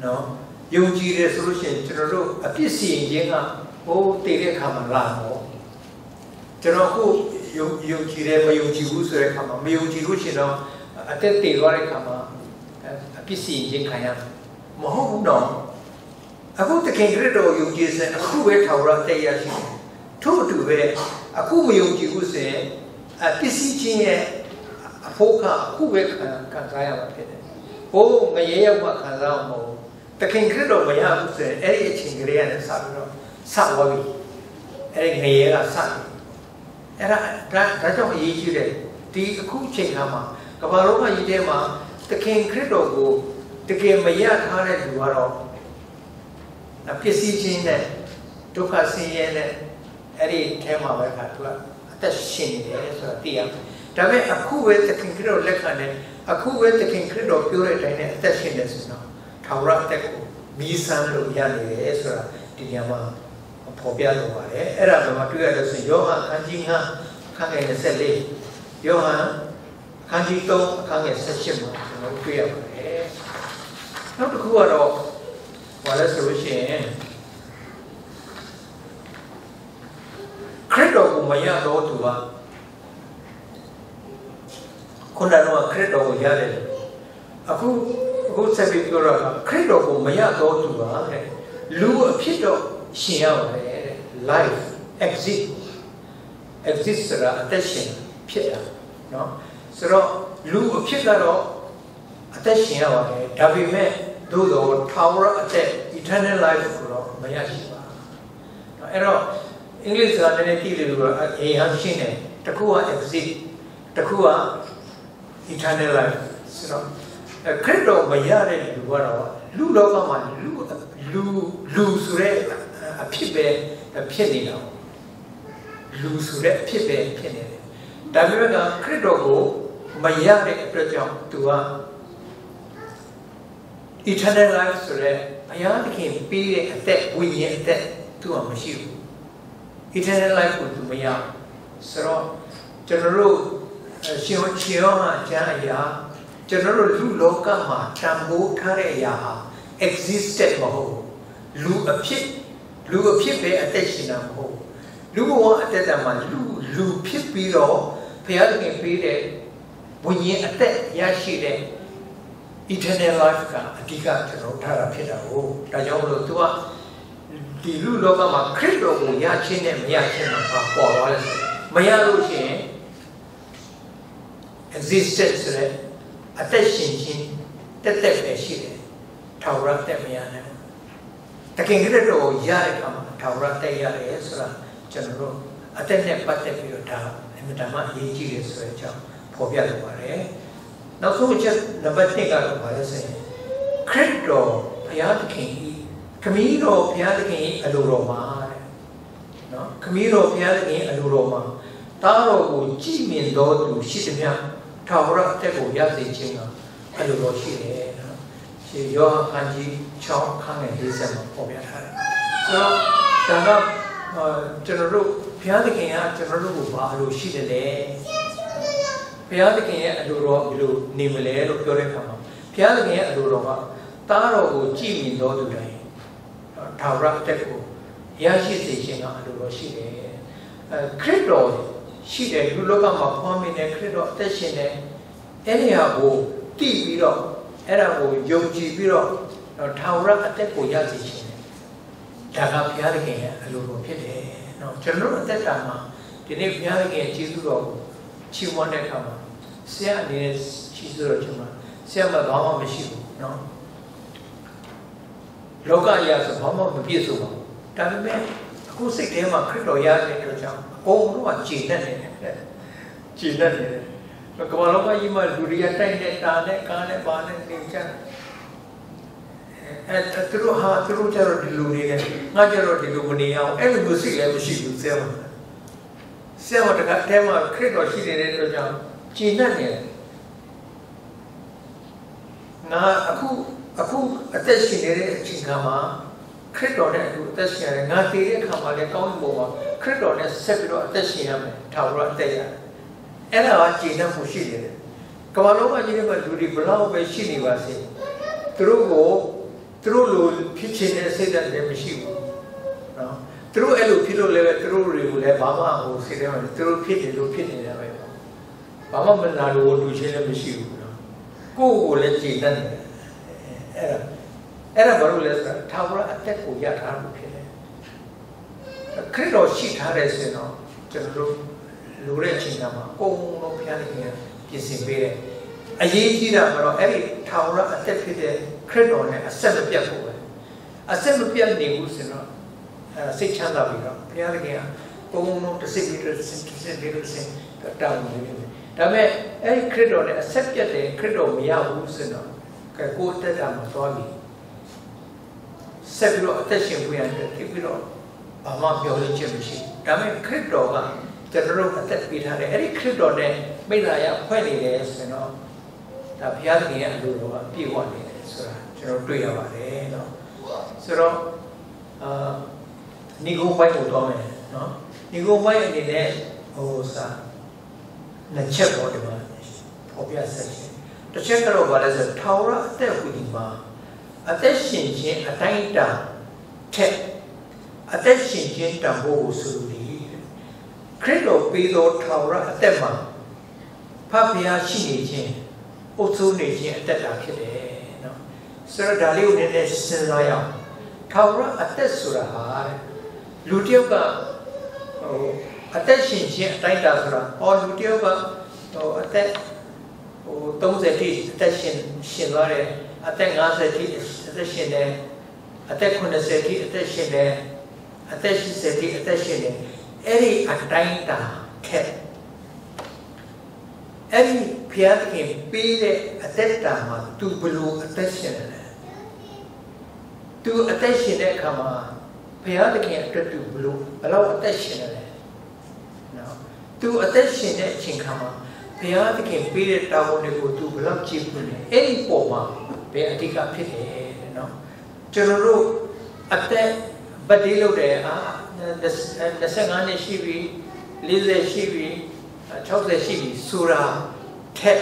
နော်ယုံကြည်တယ်ဆိုလို့ရှိရင်ကျွန်တော်တို့အပြစ်စီရင်ခြင်းကဟိုတည်တဲ့အခါမှာလာတော့ကျွန်တော်ခု ယုံယုံကြည်တယ်မယုံကြည်ဘူးဆိုတဲ့အခါမှာမယုံကြည်လို့ရှိရင်တော့အသက်တည်သွားတဲ့အခါမှာအပြစ်စီရင်ခြင်းခံရမဟုတ်ဘူးတော့အခုတခင်ခရစ်တော်ယုံကြည်စင်အခုပဲထောင်ရတဲ့ရရှိတယ်ထို့အတူပဲအခုမယုံကြည်ဘူးဆိုရင်အပစ္စည်းချင်းရဲ့အဖို့ကအခုပဲခံခံစားရမှာဖြစ်တယ်။ဟိုငရေရောက်မှခံစားအောင်မဟုတ်တခင်ခရစ်တော်မရဘူးဆိုရင်အဲ့ဒီအချိန်ကလေးကနေစပြီးတော့စသွားပြီ။အဲ့ဒီငရေကစတယ်။ အဲ့ဒါဒါဒါကြောင့်အရေးကြီးတယ်ဒီအခုအချိန်ခါမှာကမ္ဘာလုံးကရည်ထဲမှာတခင်ခရစ်တော်ကိုတကယ်မရထားတဲ့လူကတော့ပစ္စည်းချင်းနဲ့ဒုက္ခဆင်းရဲနဲ့အဲ့ဒီအဲမှာပဲခါသူကအသက်ရှင်နေတယ်ဆိုတာသိရမယ်။ဒါပေမဲ့အခုပဲသခင်ခရစ်တော်လက်ခံတယ်အခုပဲသခင်ခရစ်တော်ပြောတဲ့အတိုင်းနဲ့အသက်ရှင်နေဆိုတော့ထာဝရအသက်ကိုမီးစမ်းလို့ရနေတယ်ဆိုတာဒီညမှာ ဖော်ပြလိုပါတယ်။အဲ့ဒါကမှတွေ့ရလို့ဆိုယောဟန်အခန်းကြီး9အခန်းငယ်24ယောဟန်အခန်းကြီး3အခန်းငယ်18မှာကျွန်တော်တွေ့ရပါတယ်။နောက်တစ်ခုကတော့ဘာလဲဆိုလို့ရှိရင်ခရစ်တော်ကိုမရတော့သူကခုနကတော့ခရစ်တော်ကိုရတယ်အခုအခုဆက်ပြီးပြောတော့ခရစ်တော်ကိုမရတော့သူပါတဲ့လူအဖြစ်တော့ ရှင်ရပါတယ်တဲ့ life exist exist ဆိုတာအသက်ရှင်ဖြစ်တာเนาะဆိုတော့လူအဖြစ်ကတော့အသက်ရှင်ရပါတယ်ဒါပေမဲ့သို့တော့ tower အသက် eternal life ကိုတော့မရရှိပါဘူးအဲ့တော့အင်္ဂလိပ်စကားနည်းနည်းကြည့်လို့တော့အေဟန်ရှင်းတယ်တခုက exit တခုက eternal life ဆိုတော့ခရစ်တော်မရတဲ့လူကတော့လူလောကမှာလူလူလူဆိုတဲ့ အဖြစ်ပဲဖြစ်နေတာလူဆိုတဲ့အဖြစ်ပဲဖြစ်နေတယ်ဒါပေမဲ့ကခရစ်တော်ကိုမရတဲ့အတွက်ကြောင့်သူက eternal life ဆိုတဲ့ဘုရားသခင်ပေးတဲ့အသက်ဝိညာဉ်အသက်သူကမရှိဘူး eternal life ကိုသူမရဆိုတော့ကျွန်တော်တို့ရှင်ရှင်ရောမှာအကျမ်းအရာကျွန်တော်တို့လူလောကမှာတန်ဖိုးထားတဲ့အရာဟာ existed မဟုတ်လူအဖြစ် လူအဖြစ်ပဲအသက်ရှင်တာမဟုတ်လူဘဝအသက်တာမှာလူလူဖြစ်ပြီးတော့ဘုရားသခင်ပေးတဲ့ဝိညာဉ်အသက်ရရှိတဲ့ eternal life ကအဓိကကျွန်တော်ထားတာဖြစ်တာကိုဒါကြောင့်မလို့သူကဒီလူလောကမှာခရစ်တော်ကိုရချင်းနဲ့မရချင်းမှာပေါ်သွားတယ်မရလို့ရှိရင် existence ဆိုတဲ့အသက်ရှင်ခြင်းတက်တက်ပဲရှိတယ်ထာဝရတက်မရနိုင် တခင်ခရစ်တော်ကိုရတဲ့အခါမှာထာဝရတက်ရတယ်ဆိုတာကျွန်တော်တို့အသက်နဲ့ပတ်သက်ပြီးတော့ဒါအမြဲတမ်းအရေးကြီးတယ်ဆိုတဲ့အကြောင်းဖော်ပြလိုပါတယ်နောက်ဆုံးအချက်နံပါတ်1ကတော့ဘာလဲဆိုရင်ခရစ်တော်ဘုရားသခင်ဤခမည်းတော်ဘုရားသခင်ဤအလိုတော်မှာတဲ့နော်ခမည်းတော်ဘုရားသခင်အလိုတော်မှာတားတော်ကိုကြည်မြင်တော်သူရှိသမျှထာဝရအသက်ကိုရစေခြင်းကအလိုတော်ရှိတယ် နော်ရှေးယောဟန်ခန်းကြီး6ခန်းငယ်40မှာပေါ်ပြထားတယ်ဆိုတော့ဒါကကျွန်တော်တို့ဘုရားသခင်ကကျွန်တော်တို့ကိုဘာအလိုရှိတယ်လဲဘုရားသခင်ရဲ့အလိုတော်ဘယ်လိုနေမလဲလို့ပြောတဲ့အခါမှာဘုရားသခင်ရဲ့အလိုတော်ကတားတော်ကိုကြည်မြင်တော်သူတိုင်းထာဝရအသက်ကိုရရှိစေခြင်းကအလိုတော်ရှိတယ်အဲခရစ်တော်ရှိတယ်လူလောကမှာဖွားမြင်တဲ့ခရစ်တော်အသက်ရှင်တဲ့အဲ့ဒီဟာကိုတည်ပြီးတော့ အဲ့ဒါကိုယုံကြည်ပြီးတော့ထာဝရအသက်ကိုရစေခြင်းဒါကဘုရားသခင်ရဲ့အလိုတော်ဖြစ်တယ်နော်ကျွန်တော်အသက်တာမှာဒီနေ့ဘုရားသခင်ရဲ့ကျေးဇူးတော်ကိုချီးမွမ်းတဲ့အခါမှာဆရာအနေနဲ့ချီးစွာတော်ချင်မှာဆရာမဘာမှမရှိဘူးနော်လောကအရာဆိုဘာမှမပြည့်စုံပါဘူးဒါပေမဲ့အခုစိတ်ထဲမှာခရစ်တော်ရတဲ့အတွက်ကြောင့်အကုန်လုံးကကြည်တတ်နေတယ်ကြည်တတ်နေတယ် ကမ္ဘာလောကကြီးမှာလူတွေကတိုက်နေတာနဲ့ကားနဲ့ပါနဲ့နေကြအဲသူတို့ဟာသူတို့ကြတော့ဒီလူတွေနဲ့ငါကြတော့ဒီလူမနေအောင်အဲ့လိုမျိုးစိတ်လည်းမရှိဘူးဆရာမဆဆရာမတကအထဲမှာခရစ်တော်ရှိနေတဲ့အတွက်ကြောင့်ကြည်နှံ့နေတယ်ငါအခုအခုအသက်ရှင်နေတဲ့အချိန်ခါမှာခရစ်တော်နဲ့အတူအသက်ရှင်ရတယ်ငါတည်တဲ့အခါမှာလည်းကောင်းတဲ့ဘုံမှာခရစ်တော်နဲ့ဆက်ပြီးတော့အသက်ရှင်ရမယ်ထာဝရအသက်ရတယ် အဲ့ဒါကကြည်နှံ့မှုရှိနေတယ်ကမ္ဘာလုံးမှာကြီးတဲ့လူတွေဘလောက်ပဲရှိနေပါစေသူတို့ကိုသူတို့လိုဖြစ်ချင်တဲ့စိတ်ဓာတ်လည်းမရှိဘူးနော်သူတို့အဲ့လိုဖြစ်လို့လည်းသူတို့တွေကိုလည်းဘာမှဟိုစိတ်ထဲမှာသူတို့ဖြစ်တယ်လို့ဖြစ်နေတယ်ပဲဘာမှမနာလို့လူချင်းလည်းမရှိဘူးနော်ကိုယ့်ကိုယ်လည်းကြည်တတ်တယ်အဲ့ဒါအဲ့ဒါဘာလို့လဲဆိုတော့ထာဝရအသက်ကိုရထားလို့ဖြစ်တယ်ခရစ်တော်ရှိထားတဲ့ဆိုတော့ကျွန်တော်တို့ လူတဲ့ချိန်ကမှာအကုန်လုံးဖျားနေတယ်ပြင်ဆင်ပေးတယ်အရေးကြီးတာကတော့အဲ့ဒီထာဝရအသက်ဖြစ်တဲ့ခရစ်တော်နဲ့အဆက်မပြတ်ဖို့ပဲအဆက်မပြတ်နေဘူးဆိုတော့အဲစိတ်ချမ်းသာပြီးတော့ဘုရားသခင်ကပုံလုံးတစ်စိတ်ပြီးတစ်စိတ်တစ်စိတ်ပြီးတစ်စိတ်တောင်းနေတယ်ဒါပေမဲ့အဲ့ဒီခရစ်တော်နဲ့အဆက်ပြတ်တဲ့ခရစ်တော်မရဘူးဆိုတော့ကဲကိုယ်တက်တာမှာသွားပြီဆက်ပြီးတော့အသက်ရှင်ဖို့ရတယ်ဒီပြီးတော့ဘာမှပြောလို့ချက်မရှိဒါပေမဲ့ခရစ်တော်က ကျွန်တော်တို့အသက်ပေးထားတဲ့အဲ့ဒီခရစ်တော်နဲ့မိသားရဖွဲ့နေတယ်ဆိုရင်တော့ဒါဘုရားသခင်ရဲ့အလိုတော်ကပြည့်ဝနေတယ်ဆိုတာကျွန်တော်တွေ့ရပါတယ်နော်ဆိုတော့အာနီဂိုဝိုင်းကိုတော့မယ်နော်နီဂိုဝိုင်းအနေနဲ့ဟိုစာနှစ်ချက်ပေါ်တယ်ပါပေါ်ပြဆက်တယ်တစ်ချက်ကတော့ဘာလဲဆိုတော့ထာဝရအသက်ဝိညာဉ်မှာအသက်ရှင်ခြင်းအတိုင်းတာထက်အသက်ရှင်ခြင်းတန်ဖိုးကိုဆိုလို ခရစ်တော်ပေးသောထာဝရအသက်မှာဖဖျားရှိနေခြင်းအုပ်စိုးနေခြင်းအသက်တာဖြစ်တယ်နော်ဆိုတော့ဒါလေးကိုနည်းနည်းစဉ်းစားရအောင်ထာဝရအသက်ဆိုတာဟာလူတယောက်ကဟိုအသက်ရှင်ခြင်းအတိုင်းအတာဆိုတာအော်လူတယောက်ကဟိုအသက်ဟို30တိအသက်ရှင်ရှင်သွားတယ်အသက်50တိအသက်ရှင်တယ်အသက်80တိအသက်ရှင်တယ်အသက်80တိအသက်ရှင်တယ် အဲ့ဒီအတိုင်းတာခက်အဲ့ဒီဖျားသခင်ပေးတဲ့အသက်တာမှာသူဘလို့အသက်ရှင်တယ်လဲသူအသက်ရှင်တဲ့အခါမှာဘုရားသခင်အတွက်သူဘလို့ဘလောက်အသက်ရှင်တယ်လဲနော်သူအသက်ရှင်တဲ့အချိန်ခါမှာဘုရားသခင်ပေးတဲ့တာဝန်တွေကိုသူဘလောက်ကြည့်ဖို့လဲအဲ့ဒီပုံမှာဘယ်အဓိကဖြစ်တယ်တဲ့နော်ကျွန်တော်တို့အသက်ဗတ်ဒီလုပ်တယ်အာ 25နှစ်ရှိပြီ40ရှိပြီ60ရှိပြီဆိုတာထက်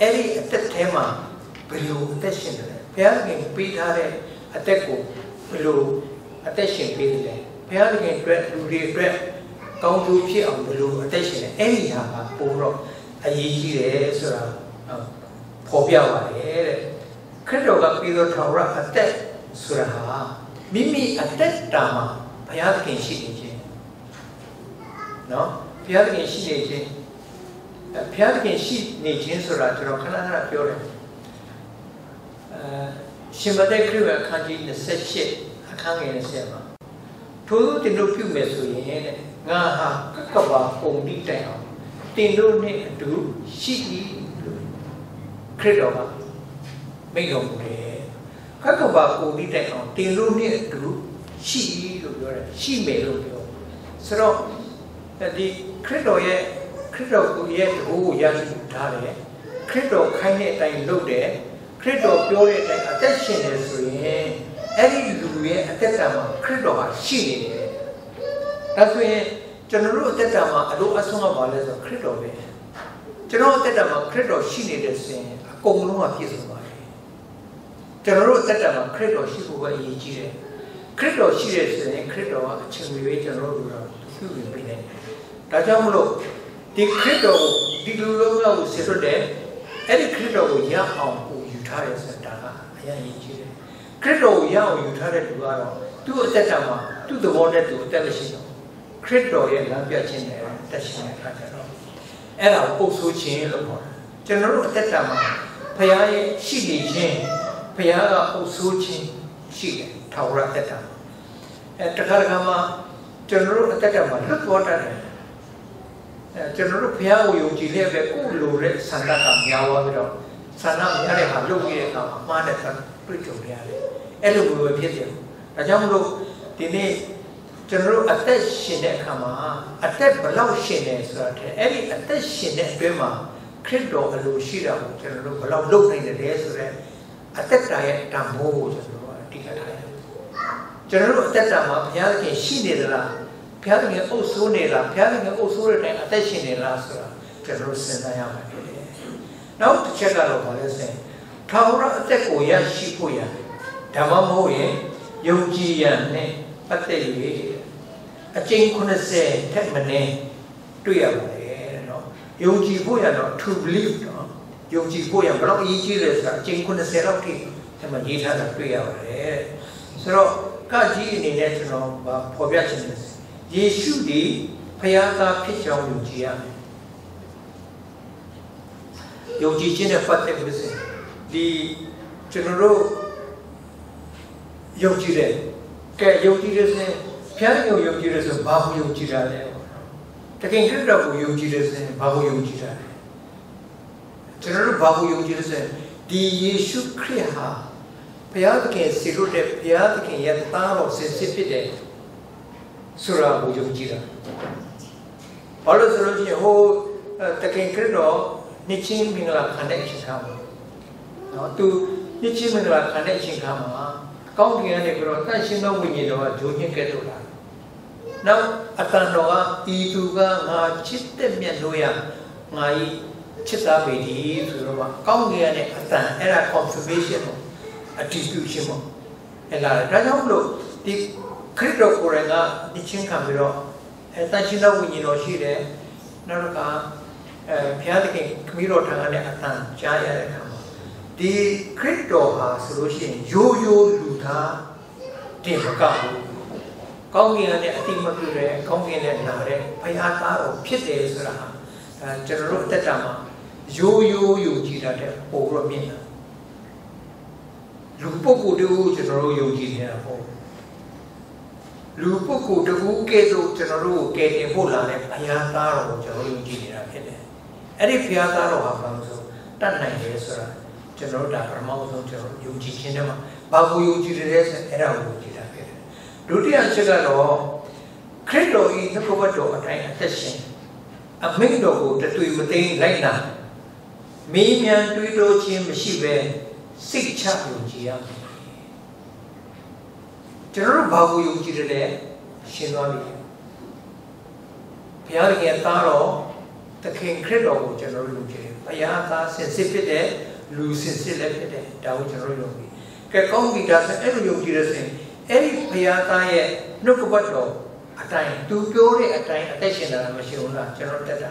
အဲ့ဒီအသက်ထဲမှာဘယ်လိုအသက်ရှင်တယ်လဲဘုရားခင်ပေးထားတဲ့အသက်ကိုဘယ်လိုအသက်ရှင်ပေးတယ်လဲဘုရားခင်အတွက်လူတွေအတွက်ကောင်းကျိုးဖြစ်အောင်ဘယ်လိုအသက်ရှင်လဲအဲ့ဒီဟာကပိုတော့အရေးကြီးတယ်ဆိုတာပေါ်ပြပါတယ်တဲ့ခရစ်တော်ကပြီးသောထာဝရအသက်ဆိုတာဟာမိမိအသက်တာမှာ ဘုရားသခင်ရှိနေခြင်းနော်ဘုရားသခင်ရှိနေခြင်းဘုရားသခင်ရှိနေခြင်းဆိုတာကျွန်တော်ခဏခဏပြောတယ်အဲရှင်မသက်ခရစ်ဝင်အခန်းကြီး28အခန်းငယ်20မှာထို့သောတင်တို့ပြုမယ်ဆိုရင်တဲ့ငါဟာကကဘာပုံတိတိုင်အောင်တင်တို့နဲ့အတူရှိ၏လို့ခရစ်တော်ကမိန့်တော်မူတယ်ကကဘာပုံတိတိုင်အောင်တင်တို့နဲ့အတူ ရှိ၏လို့ပြောတယ်ရှိမယ်လို့ပြောဆိုတော့ဒီခရစ်တော်ရဲ့ခရစ်တော်ကိုရဲ့တကူကိုရရှိထားတယ်ခရစ်တော်ခိုင်းတဲ့အတိုင်းလုပ်တယ်ခရစ်တော်ပြောတဲ့အတိုင်းအသက်ရှင်တယ်ဆိုရင်အဲ့ဒီလူရဲ့အသက်တာမှာခရစ်တော်ဟာရှိနေတယ်ဒါဆိုရင်ကျွန်တော်တို့အသက်တာမှာအလိုအဆုံးကဘာလဲဆိုခရစ်တော်ပဲကျွန်တော်အသက်တာမှာခရစ်တော်ရှိနေတယ်ဆိုရင်အကုန်လုံးကပြည့်စုံပါတယ်ကျွန်တော်တို့အသက်တာမှာခရစ်တော်ရှိဖို့ပဲအရေးကြီးတယ် ခရစ်တော်ရှိတယ်ဆိုရင်ခရစ်တော်ကအချိန်မီကျွန်တော်တို့ကပြုပြင်ပေးတယ်ဒါကြောင့်မလို့ဒီခရစ်တော်ကိုဒီလူလုံးကိုဆေရွတ်တယ်အဲ့ဒီခရစ်တော်ကိုရအောင်ကိုယူထားရဆိုတာကအရင်ရည်ကြီးတယ်ခရစ်တော်ကိုရအောင်ယူထားတဲ့လူကတော့သူ့အသက်တာမှာသူ့သဘောနဲ့သူအသက်မရှိတော့ခရစ်တော်ရဲ့လမ်းပြခြင်းနဲ့တက်ရှင်တဲ့အခါကျတော့အဲ့ဒါကိုပုတ်ဆိုးခြင်းလို့ခေါ်တယ်ကျွန်တော်တို့အသက်တာမှာဖခင်ရဲ့ရှိနေခြင်းဖခင်ကပုတ်ဆိုးခြင်းရှိတယ် ထာဝရအသက်တာအဲတခါတခါမှာကျွန်တော်တို့အသက်တာမှာလွတ်သွားတတ်တယ်အဲကျွန်တော်တို့ဘုရားကိုယုံကြည်လျက်ပဲကိုယ်လိုတဲ့ဆန္ဒကများသွားပြီးတော့ဆန္ဒများတဲ့ဟာလုပ်ပြီးတဲ့အခါမှာမှားတဲ့ဆန္ဒတွေ့ကြုံရတယ်အဲ့လိုမျိုးပဲဖြစ်တယ်ဒါကြောင့်မလို့ဒီနေ့ဟကျွန်တော်တို့အသက်ရှင်တဲ့အခါမှာအသက်ဘလောက်ရှင်တယ်ဆိုတာတဲ့အဲ့ဒီအသက်ရှင်တဲ့အတွင်းမှာခရစ်တော်အလိုရှိတာကိုကျွန်တော်တို့ဘလောက်လုပ်နိုင်တယ်ဆိုတော့အသက်တာရဲ့တန်ဖိုးကိုကျွန်တော်တို့အတိအကျထားရတယ် ကျွန်တော်တို့အသက်တာမှာဘုရားသခင်ရှိနေသလားဘုရားသခင်အုပ်ဆိုးနေလားဘုရားသခင်အုပ်ဆိုးတဲ့အတိုင်းအသက်ရှင်နေလားဆိုတာကျွန်တော်တို့စဉ်းစားရမှာဖြစ်တယ်နောက်တစ်ချက်ကတော့ဘာလဲဆိုရင်ထာဝရအသက်ကိုရရှိဖို့ရဓမ္မမဟုတ်ရင်ယုံကြည်ရနဲ့ပတ်သက်၍အကျင့်80ထက်မနည်းတွေ့ရပါတယ်တဲ့နော်ယုံကြည်ဖို့ရတော့ to believe နော်ယုံကြည်ဖို့ရဘယ်တော့အရေးကြီးလဲဆိုတာအကျင့်80လောက်ထိအဲ့မှာရေးထားတာတွေ့ရပါတယ်ဆိုတော့ ကကြီးအနေနဲ့ကျွန်တော်ဖော်ပြချင်တယ်ယေရှုဒီဖခင်သားဖြစ်ကြောင်းယုံကြည်ရမယ်ယုံကြည်ခြင်းနဲ့ပတ်သက်ပြီးဒီကျွန်တော်တို့ယုံကြည်တယ်ကဲယုံကြည်တယ်ဆိုရင်ဖျားယုံယုံကြည်တယ်ဆိုဘာကိုယုံကြည်တာလဲတကယ်ခရစ်တော်ကိုယုံကြည်တယ်ဆိုရင်ဘာကိုယုံကြည်တာလဲကျွန်တော်တို့ဘာကိုယုံကြည်လဲဆိုရင်ဒီယေရှုခရစ်ဟာ ဘုရားသခင်စီလို့တဲ့ဘုရားသခင်ရဲ့သားတော်ဆင်စစ်ဖြစ်တယ်ဆိုတာကိုယုံကြည်တာဘာလို့ဆိုလို့ရှိရင်ဟိုတကယ်ခရစ်တော်နှစ်ချင်းမင်္ဂလာခံတဲ့အချိန်ခါမှာနော်သူနှစ်ချင်းမင်္ဂလာခံတဲ့အချိန်ခါမှာကောင်းကင်ကနေပြီးတော့တန်ရှင်းသောဝိညာဉ်တော်ကဂျိုးညစ်ကဲ့သို့လာနောက်အတန်တော်ကဤသူကငါချစ်တဲ့မြတ်လို့ရငါဤချစ်သားပေဒီဆိုတော့ကောင်းကင်ကနေအတန်အဲ့ဒါ confirmation ပေါ့ အတည်ပြုခြင်းပေါ့အဲ့ဒါဒါကြောင့်မလို့ဒီခရစ်တော်ကိုယ်တိုင်ကဒီချင်းခံပြီးတော့အဲတန်ရှင်းသောဝိညာဉ်တော်ရှိတယ်နောက်တစ်ခါအဲဘုရားသခင်ခမည်းတော်ထံကနေအတန်ကြားရတဲ့အခါဒီခရစ်တော်ဟာဆိုလို့ရှိရင်ရိုးရိုးလူသားတင်မကဘူးကောင်းကင်နဲ့အတိမပြုတဲ့ကောင်းကင်နဲ့နာတဲ့ဘုရားသားတော်ဖြစ်တယ်ဆိုတာဟာအဲကျွန်တော်တို့အသက်တာမှာရိုးရိုးယုံကြည်တာတဲ့ပို့ပြီးတော့မြင်တာ လူပုဂ္ဂိုလ်တူကျွန်တော်တို့ယုံကြည်နေတာပေါ့လူပုဂ္ဂိုလ်တူကဲ့သို့ကျွန်တော်တို့ကိုကယ်တင်ဖို့လာတဲ့ဘုရားသားတော်ကိုကျွန်တော်ယုံကြည်နေတာဖြစ်တယ်အဲ့ဒီဘုရားသားတော်ဟာဘာလို့ဆိုတတ်နိုင်တယ်ဆိုတာကျွန်တော်တို့ဒါပထမဆုံးကျွန်တော်ယုံကြည်ခြင်းနဲ့မှာဘာကိုယုံကြည်တယ်ဆိုအဲ့ဒါကိုယုံကြည်တာဖြစ်တယ်ဒုတိယချက်ကတော့ခရစ်တော်ဤသဘောတော်အတိုင်းအသက်ရှင်အမိန့်တော်ကိုတတွေ့မသိလိုက်နာမင်းမြန်တွေးတောခြင်းမရှိဘဲ စိတ်ချယုံကြည်ရမယ်ကျွန်တော်တို့ဘာကိုယုံကြည်တယ်ရှင်းသွားပြီဘုရားရဲ့သားတော်သခင်ခရစ်တော်ကိုကျွန်တော်တို့ယုံကြည်တယ်ဘုရားသားဆင်စစ်ဖြစ်တဲ့လူစင်စစ်လည်းဖြစ်တယ်ဒါကိုကျွန်တော်တို့ယုံကြည်ကဲကောင်းပြီဒါဆိုအဲ့လိုယုံကြည်ရစဉ်အဲ့ဒီဘုရားသားရဲ့နှုတ်ကပတ်တော်အတိုင်းသူပြောတဲ့အတိုင်းအသက်ရှင်တာမရှိဘူးလားကျွန်တော်တက်တာ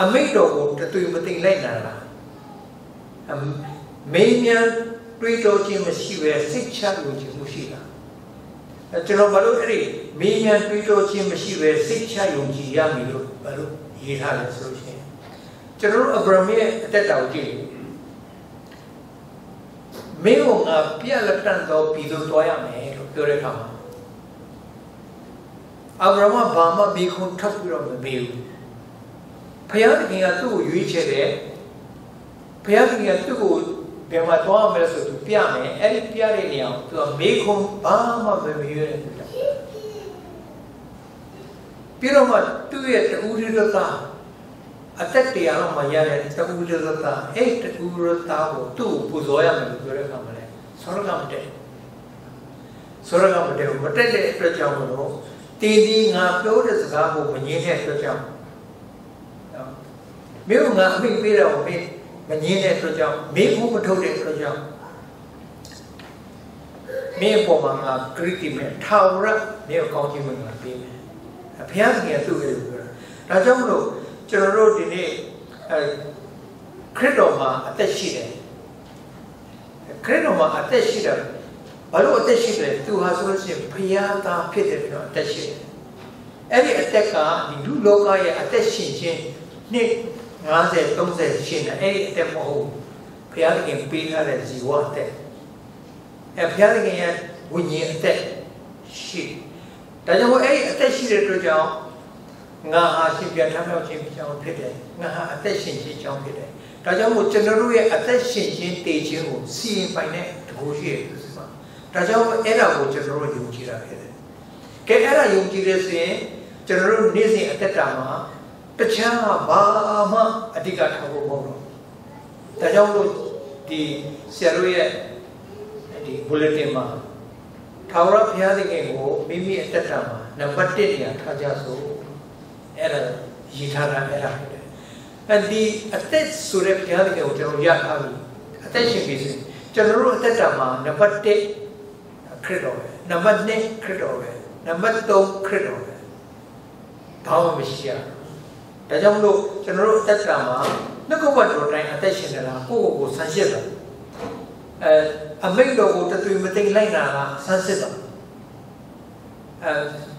အမိတ်တော်ကိုတသွေမသိလိုက်နာလား မင်းများတွေးတော်ခြင်းမရှိပဲစိတ်ချယုံကြည်မှုရှိလားအဲကျွန်တော်ဘာလို့အဲ့ဒီမင်းများတွေးတော်ခြင်းမရှိပဲစိတ်ချယုံကြည်ရမည်လို့ဘာလို့ရေးထားလဲဆိုလို့ရှိရင်ကျွန်တော်တို့အဗြဟံရဲ့အသက်တာကိုကြည့်မင်းကငါပြက်လက်တန်သောပြည်သို့တွားရမယ်လို့ပြောတဲ့အခါမှာအဗြဟံဘာမှမိခွန်းထပ်ပြီးတော့မပေးဘူးဖယားသခင်ကသူ့ကိုရွေးချယ်တယ်ဖယားသခင်ကသူ့ကို ဘယ်မှာတွားမလဲဆိုသူပြမယ်အဲ့ဒီပြတဲ့နေရာကိုသူကမိခွန်းဘာမှမမရွေးတဲ့သူကပြီးတော့မှသူ့ရဲ့တူရီရသားအသက်တရားတော့မရတဲ့တူရသအဲ့တူရသကိုသူ့ကိုပူဇော်ရမယ်လို့ပြောတဲ့အခါမှာလေဆောရကမတက်ဆောရကမတက်မတက်တဲ့အတွက်ကြောင့်မလို့တင်းဒီငါပြောတဲ့စကားကိုမငင်းတဲ့အတွက်ကြောင့်မင်းကငါအမိပေးတော့မင်း မငင်းတဲ့အတွက်ကြောင့်မင်းဘူးမထုတ်တဲ့အတွက်ကြောင့်မင်းပေါ်မှာငါဂရိတိမဲ့ထာဝရမင်းကိုကောင်းချီးမင်္ဂလာပေးမယ်ဘုရားသခင်ကသူ့ရဲ့ပြောတာဒါကြောင့်မလို့ကျွန်တော်တို့ဒီနေ့အဲခရစ်တော်မှာအသက်ရှိတယ်ခရစ်တော်မှာအသက်ရှိတယ်ဘာလို့အသက်ရှိတယ်သူဟာဆိုလို့ရှိရင်ဘုရားသားဖြစ်တယ်ပြီးတော့အသက်ရှိတယ်အဲ့ဒီအသက်ကဒီလူလောကရဲ့အသက်ရှင်ခြင်းနှစ် 50 30ရှင်တယ်အဲ့ဒီအသက်မဟုတ်ဘုရားသခင်ပေးထားတဲ့ဇီဝအသက်အဲဘုရားသခင်ရဲ့ဝိညာဉ်အသက်ရှိဒါကြောင့်အဲ့ဒီအသက်ရှိတဲ့အတွက်ကြောင့်ငါဟာရှင်ပြန်ထမြောက်ခြင်းကြောင့်ဖြစ်တယ်ငါဟာအသက်ရှင်ခြင်းကြောင့်ဖြစ်တယ်ဒါကြောင့်မို့ကျွန်တော်တို့ရဲ့အသက်ရှင်ခြင်းတည်ခြင်းကိုစီရင်ပိုင်တဲ့တကူရှိရဖြစ်ပါဒါကြောင့်အဲ့ဒါကိုကျွန်တော်တို့ယုံကြည်တာဖြစ်တယ်ကကဲအဲ့ဒါယုံကြည်တဲ့ဆိုရင်ကျွန်တော်တို့နေ့စဉ်အသက်တာမှာ တခြားဘာမှအဓိကထားဖို့မဟုတ်တော့ဒါကြောင့်လို့ဒီဆရာတို့ရဲ့ဒီ bulletin မှာထာဝရဘုရားသခင်ကိုမိမိအသက်တာမှာနံပါတ်1နေရာထားကြစို့အဲ့ဒါရည်ထားတာအဲ့ဒါဖြစ်တယ်အဲ့ဒီအသက်ဆိုတဲ့ဘုရားသခင်ကိုကျွန်တော်ရထားပြီအသက်ရှင်ပြီဆိုရင်ကျွန်တော်တို့အသက်တာမှာနံပါတ်1ခရစ်တော်ပဲနံပါတ်2ခရစ်တော်ပဲနံပါတ်3ခရစ်တော်ပဲဘာမှမရှိရ ။ဒါကြောင့်မလို့ကျွန်တော်တို့အသက်တာမှာနှုတ်ကပတ်တော်တိုင်းအသက်ရှင်နေလားကိုယ့်ကိုယ်ကိုဆန်းစစ်ပါ။အဲအမိတ်တော်ကိုတသွေမသိမ့်လိုက်တာကဆန်းစစ်ပါ။အဲ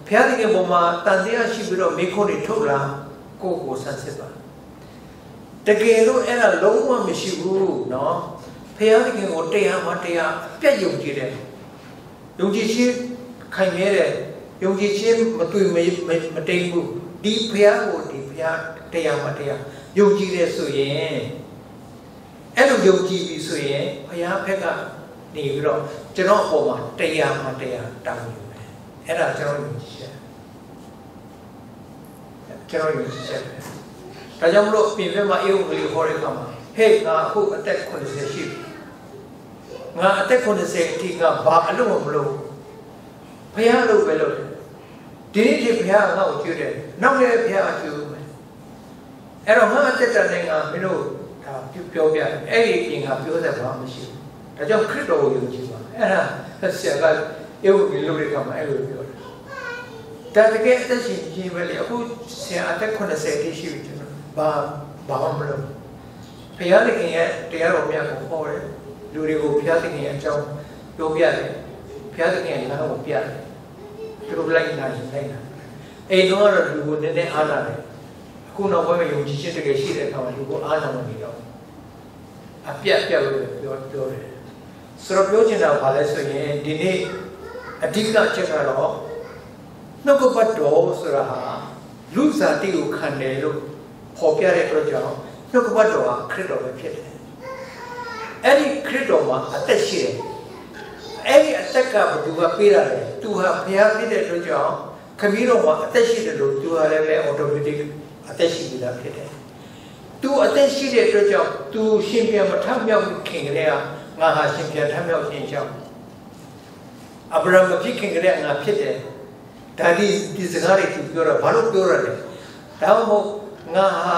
ဖျားသခင်ပေါ်မှာတန်တရားရှိပြီးတော့မိခိုးတွေထုတ်လာကိုယ့်ကိုယ်ဆန်းစစ်ပါ။တကယ်လို့အဲ့ဒါလုံးဝမရှိဘူးနော်။ဖျားသခင်ကိုတရားမှတရားအပြတ်ယုံကြည်တယ်။ယုံကြည်ခြင်းခိုင်မြဲတယ်။ယုံကြည်ခြင်းမတွေ့မမတိမ်ဘူး။ဒီဖျားကိုဒီ ရားတရားမှတရားယုံကြည်တယ်ဆိုရင်အဲ့လိုယုံကြည်ပြီဆိုရင်ဘုရားဘက်ကနေပြီးတော့ကျွန်တော်အပေါ်မှာတရားမှတရားတောင်းယူမယ်အဲ့ဒါကျွန်တော်ယုံကြည်ချက်ကျွန်တော်ယုံကြည်ချက်ပဲဒါကြောင့်မလို့ပြင်ပြမှာအေဝံဂေလိဟောတဲ့အခါမှာဟေ့ငါအခုအသက်80ရှိပြီငါအသက်80အထိကဘာအလုပ်မလုပ်ဘုရားလုပ်ပဲလုပ်တယ်ဒီနေ့ဒီဘုရားငါ့ကိုကျွတယ်နောက်လည်းဘုရားကျွမယ် အဲ့တော့ငါအသက်တန်တဲ့ငါမင်းတို့ဒါပြောပြတယ်အဲ့ဒီပြင်ကပြောတဲ့ဘာမှမရှိဘူးဒါကြောင့်ခရစ်တော်ကိုယုံကြည်ပါအဲ့ဒါဆရာကအေဝံဂေလိလုပ်တဲ့အခါမှာအဲ့လိုပြောတယ်ဒါတကယ်အသက်ရှင်ခြင်းပဲလေအခုဆရာအသက်80အထိရှိပြီကျွန်တော်ဘာဘာမှမလုပ်ဘုရားသခင်ရဲ့တရားတော်မြတ်ကိုဟောတယ်လူတွေကိုဘုရားသခင်ရဲ့အကြောင်းပြောပြတယ်ဘုရားသခင်ရဲ့လမ်းကိုပြတယ်သူတို့လိုက်လာရင်လိုက်လာအိမ်တော့ကတော့လူကိုနည်းနည်းအားလာတယ် အခုနောက်ပိုင်းမှာယုံကြည်ခြင်းတကယ်ရှိတဲ့အခါမှာလူကိုအားနာမနေတော့အပြတ်ပြတ်လို့ပြောပြောတယ်ဆိုတော့ပြောချင်တာဘာလဲဆိုရင်ဒီနေ့အဓိကအချက်ကတော့နှုတ်ကပတ်တော်ဆိုတာဟာလူစားတိကိုခံတယ်လို့ပေါ်ပြတဲ့အတွက်ကြောင့်နှုတ်ကပတ်တော်ဟာခရစ်တော်ပဲဖြစ်တယ်အဲ့ဒီခရစ်တော်မှာအသက်ရှိတယ်အဲ့ဒီအသက်ကဘသူကပေးတာလဲသူဟာဘုရားဖြစ်တဲ့အတွက်ကြောင့်ခမည်းတော်မှာအသက်ရှိတယ်လို့သူဟာလည်းပဲ automatic အသက်ရှိနေတာဖြစ်တယ်သူအသက်ရှိတဲ့အတွက်ကြောင့်သူရှင်ပြန်မထမြောက်ခင်ကလေးကငါဟာရှင်ပြန်ထမြောက်ခြင်းကြောင့်အဗြဟံမဖြစ်ခင်ကလေးကငါဖြစ်တယ်ဒါဒီဒီစကားတွေသူပြောတာဘာလို့ပြောရလဲဒါမှမဟုတ်ငါဟာ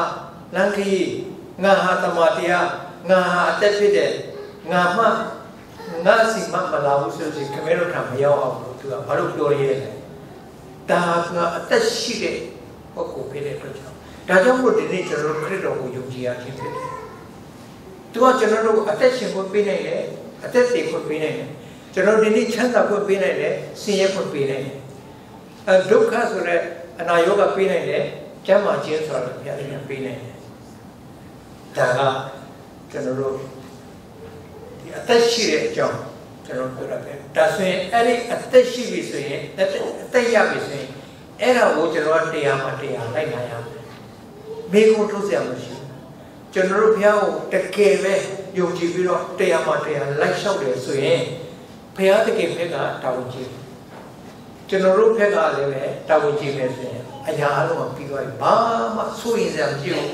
လန်ခီငါဟာတမတရားငါဟာအသက်ဖြစ်တယ်ငါမှငါစီမမလာဘူးဆိုရင်ခမဲတို့ထံမရောက်အောင်လို့သူကဘာလို့ပြောရလဲဒါကအသက်ရှိတဲ့ပုဂ္ဂိုလ်ဖြစ်တဲ့အတွက်ကြောင့် ဒါကြောင့်မို့ဒီနေ့ကျွန်တော်တို့ခရစ်တော်ကိုယုံကြည်ရခြင်းဖြစ်တယ်သူကကျွန်တော်တို့အသက်ရှင်ဖို့ပေးနိုင်တယ်အသက်တည်ဖို့ပေးနိုင်တယ်ကျွန်တော်ဒီနေ့ချမ်းသာဖို့ပေးနိုင်တယ်ဆင်းရဲဖို့ပေးနိုင်တယ်အဲဒုက္ခဆိုတဲ့အနာရောဂါပေးနိုင်တယ်ကျမ်းမာခြင်းဆိုတာဘုရားရှင်ပေးနိုင်တယ်ဒါကကျွန်တော်တို့ဒီအသက်ရှိတဲ့အကြောင်းကျွန်တော်ပြောရတယ်ဒါဆိုရင်အဲ့ဒီအသက်ရှိပြီဆိုရင်အသက်ရပြီဆိုရင်အဲ့ဒါကိုကျွန်တော်တရားမှတရားလိုက်နိုင်ရမယ် မေကိုထုတ်เสียမရှိဘူးကျွန်တော်တို့ဘုရားကိုတကယ်ပဲယုံကြည်ပြီးတော့တရားမှတရားလိုက်လျှောက်တယ်ဆိုရင်ဘုရားတကယ်ဘက်ကတာဝန်ကြီးကျွန်တော်တို့ဘက်ကလည်းပဲတာဝန်ကြီးပဲဆိုရင်အရာအလုံးကပြီးသွားပြီဘာမှစိုးရင်စရာမရှိဘူး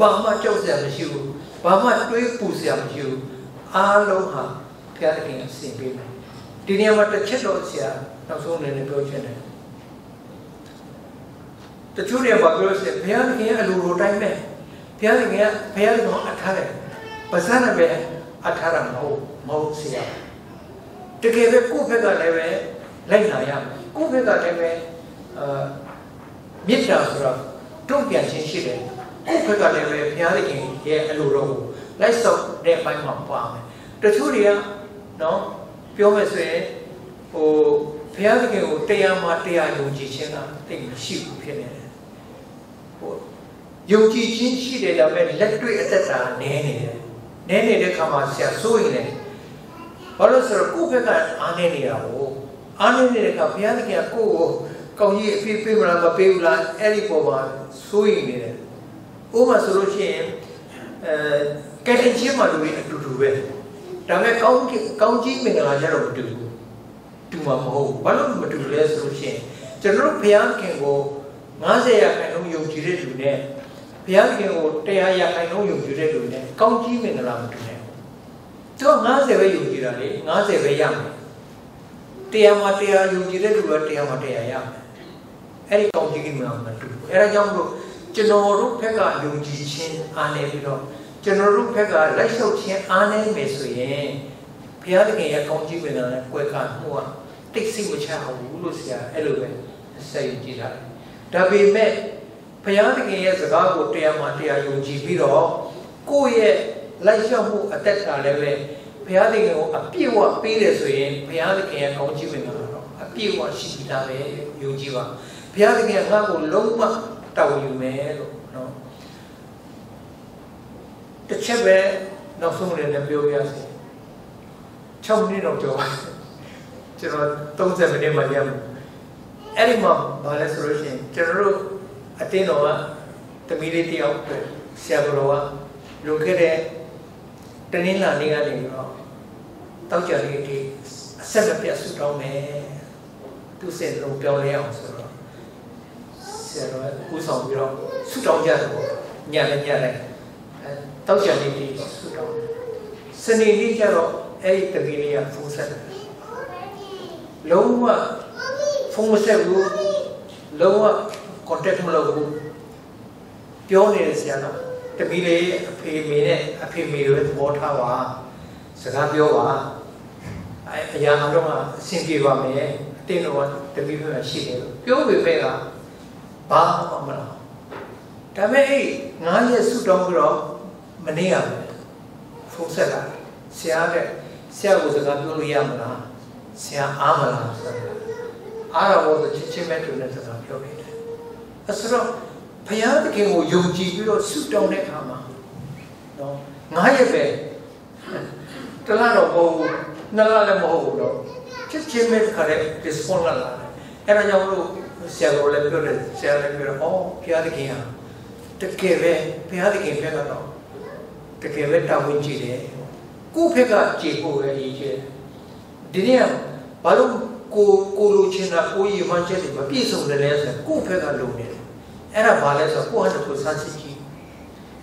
ဘာမှကြောက်စရာမရှိဘူးဘာမှတွေးပူစရာမရှိဘူးအားလုံးဟာဘုရားသခင်အစဉ်ပေးမယ်ဒီနေရာမှာတစ်ချက်တော့ဆရာနောက်ဆုံးအနေနဲ့ပြောချင်တယ် တချို့တွေဘာပြောလဲဘုရားသခင်အလိုလိုတိုင်းပဲဘုရားသခင်ကဘုရားသခင်အထားတယ်ပါဇာနဲ့ပဲအထားတာမဟုတ်မဟုတ်ဆရာတကယ်ပဲကိုယ့်ဘက်ကလည်းပဲလိုက်နာရမယ်ကိုယ့်ဘက်ကလည်းပဲအာမြစ်တာဆိုတော့တုံ့ပြန်ခြင်းရှိတယ်ကိုယ့်ဘက်ကလည်းပဲဘုရားသခင်ရဲ့အလိုတော်ကိုလိုက်စောက်တဲ့အပိုင်းမှာပါမယ်တချို့တွေကနော်ပြောမယ်ဆိုရင်ဟိုဘုရားသခင်ကိုတရားမှတရားယုံကြည်ခြင်းကတိတ်မရှိဘူးဖြစ်နေတယ် ဟိုယုံကြည်ခြင်းရှိတယ်ဒါပေမဲ့လက်တွေ့အသက်တာနည်းနေတယ်နည်းနေတဲ့ခါမှာဆရာစိုးရင်လည်းဘာလို့ဆိုတော့ကိုယ့်ဘက်ကအားနေနေတာကိုအားနေနေတဲ့ခါဘုရားသခင်ကကိုယ့်ကိုကောင်းကြီးအပြည့်ပေးမလားမပေးဘူးလားအဲ့ဒီပေါ်မှာစိုးရင်နေတယ်ဥပမာဆိုလို့ရှိရင်အဲကဲတင်ချင်းမှလူတွေအတူတူပဲဒါပေမဲ့ကောင်းကောင်းကြီးမင်္ဂလာကြတော့မတူဘူးတူမှာမဟုတ်ဘာလို့မတူလဲဆိုလို့ရှိရင်ကျွန်တော်တို့ဘုရားခင်ကို 90ရာခိုင်နှုန်းယုံကြည်တဲ့လူနဲ့ဘုရားခင်ကို100ရာခိုင်နှုန်းယုံကြည်တဲ့လူနဲ့ကောင်းကြီးမင်္ဂလာမတူနဲ့သူက90ပဲယုံကြည်တာလေ90ပဲရမယ်100မှာ100ယုံကြည်တဲ့လူက100မှာ100ရမယ်အဲ့ဒီကောင်းကြီးမင်္ဂလာမတူဘူးအဲ့ဒါကြောင့်မလို့ကျွန်တော်တို့ဘက်ကယုံကြည်ခြင်းအားနေပြီးတော့ကျွန်တော်တို့ဘက်ကလိုက်လျှောက်ခြင်းအားနေမယ်ဆိုရင်ဘုရားသခင်ရဲ့ကောင်းကြီးမင်္ဂလာနဲ့ကွဲကားမှုကတိတ်ဆိတ်မချဘူးလို့ဆရာအဲ့လိုပဲစိတ်ကြည့်တာ ဒါပေမဲ့ဘုရားသခင်ရဲ့စကားကိုတရားမှတရားယုံကြည်ပြီးတော့ကိုယ့်ရဲ့လိုက်လျှောက်မှုအသက်တာလည်းပဲဘုရားသခင်ကိုအပြည့်အဝပေးတယ်ဆိုရင်ဘုရားသခင်ရဲ့ကောင်းချီးမင်္ဂလာတော့အပြည့်အဝရှိပြီးသားပဲယုံကြည်ပါဘုရားသခင်ကငါ့ကိုလုံးဝတောင်းယူမယ်လို့နော်တစ်ချက်ပဲနောက်ဆုံးလည်းပြောပြရစီ6မိနစ်တော့ကြောပါကျွန်တော်30မိနစ်မှရမယ်အဲ့ဒီမှာဘာလဲဆိုလို့ရှိရင် ကျွန်တော်တို့အတင်းတော်ကတမီးလေးတယောက်ပဲဆရာဘတော်ကလွန်ခဲ့တဲ့တနင်္လာနေ့ကနေပြီးတော့တောက်ကြလေးဒီအဆက်မပြတ်ဆူတောင်းမယ်သူစင်လုံးပြောလဲအောင်ဆိုတော့ဆရာတော်ကဦးဆောင်ပြီးတော့ဆူတောင်းကြတယ်ပေါ့ညလည်းညလည်းအဲတောက်ကြလေးဒီဆူတောင်းစနေနေ့ကျတော့အဲ့ဒီတမီးလေးကဖုန်းဆက်တယ်လုံးဝဖုန်းမဆက်ဘူး လုံးဝ contact မလုပ်ဘူးပြောနေတဲ့ဆရာကတပီးလေးအဖေမေနဲ့အဖေမေတို့သဘောထားပါစကားပြောပါအဲအရာတော့မှအဆင်ပြေပါမယ်အတင်းတော့တပီးပြောရှိတယ်လို့ပြောပေမဲ့ကဘာမှမလားဒါပေမဲ့အဲ့ငါးရက်ဆုတောင်းပြီးတော့မနေရဘူးဖုန်းဆက်လာဆရာကဆရာကိုစကားပြောလို့ရမလားဆရာအားမလားဆိုတာ အားရဖို့ချစ်ချင်းမဲ့တူနဲ့စကားပြောခဲ့တယ်အဲဆိုတော့ဘုရားသခင်ကိုယုံကြည်ပြီးတော့ဆုတောင်းတဲ့အခါမှာနော်ငါးရက်ပဲတလားတော့မဟုတ်ဘူးနှစ်လလည်းမဟုတ်ဘူးတော့ချစ်ချင်းမဲ့ခါတဲ့ response လာတယ်အဲဒါကြောင့်လို့ဆရာတော်လည်းပြောတယ်ဆရာလည်းပြောတယ်အော်ဘုရားသခင်ဟာတကယ်ပဲဘုရားသခင်ဘက်ကတော့တကယ်ပဲတာဝန်ကြည့်တယ်ကိုယ့်ဘက်ကကြည်ဖို့ပဲရည်ကြီးဒီနေ့ဘာလို့ ကိုကိုလိုချင်တာကိုရည်မှန်းချက်တွေမပြည့်စုံတယ်လဲဆိုတော့ကိုယ့်ဘက်ကလုံနေတယ်အဲ့ဒါဘာလဲဆိုတော့ကိုယ့်ဟာကိုယ်စမ်းစစ်ကြည့်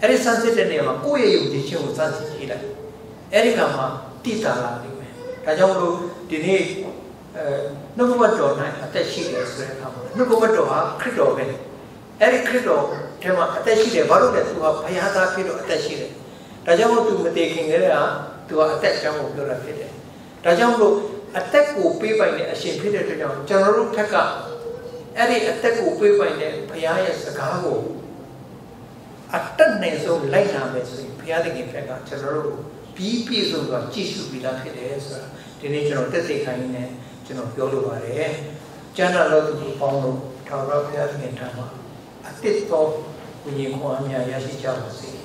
အဲ့ဒီစမ်းစစ်တဲ့နေရာမှာကိုယ့်ရဲ့ယုံကြည်ခြင်းကိုစမ်းစစ်ကြည့်လိုက်အဲ့ဒီကမှတည်တာလာလိမ့်မယ်ဒါကြောင့်မလို့ဒီနေ့အဲနှုတ်ကပတ်တော်၌အသက်ရှိတယ်ဆိုတဲ့အခါမှာနှုတ်ကပတ်တော်ဟာခရစ်တော်ပဲအဲ့ဒီခရစ်တော်ထဲမှာအသက်ရှိတယ်ဘာလို့လဲသူကဘုရားသားဖြစ်တော့အသက်ရှိတယ်ဒါကြောင့်မို့သူမတည်ခင်ကလေးကသူကအသက်အကြောင်းကိုပြောတာဖြစ်တယ်ဒါကြောင့်မလို့ အသက်ကိုပေးပိုင်တဲ့အရှင်ဖြစ်တဲ့အတွက်ကြောင့်ကျွန်တော်တို့ထက်ကအဲ့ဒီအသက်ကိုပေးပိုင်တဲ့ဘုရားရဲ့စကားကိုအတက်နဲ့ဆုံးလိုက်နာမယ်ဆိုရင်ဘုရားသခင်ဘက်ကကျွန်တော်တို့ပြီးပြည့်စုံစွာကြည့်ရှုပြီးသားဖြစ်တယ်ဆိုတာဒီနေ့ကျွန်တော်တက်သိခိုင်းနေကျွန်တော်ပြောလိုပါတယ်ကျမ်းစာတော်သူပေါင်းလို့ထာဝရဘုရားသခင်ထံမှာအတစ်တော်ဝိညာဉ်ခွန်အများရရှိကြပါစေ။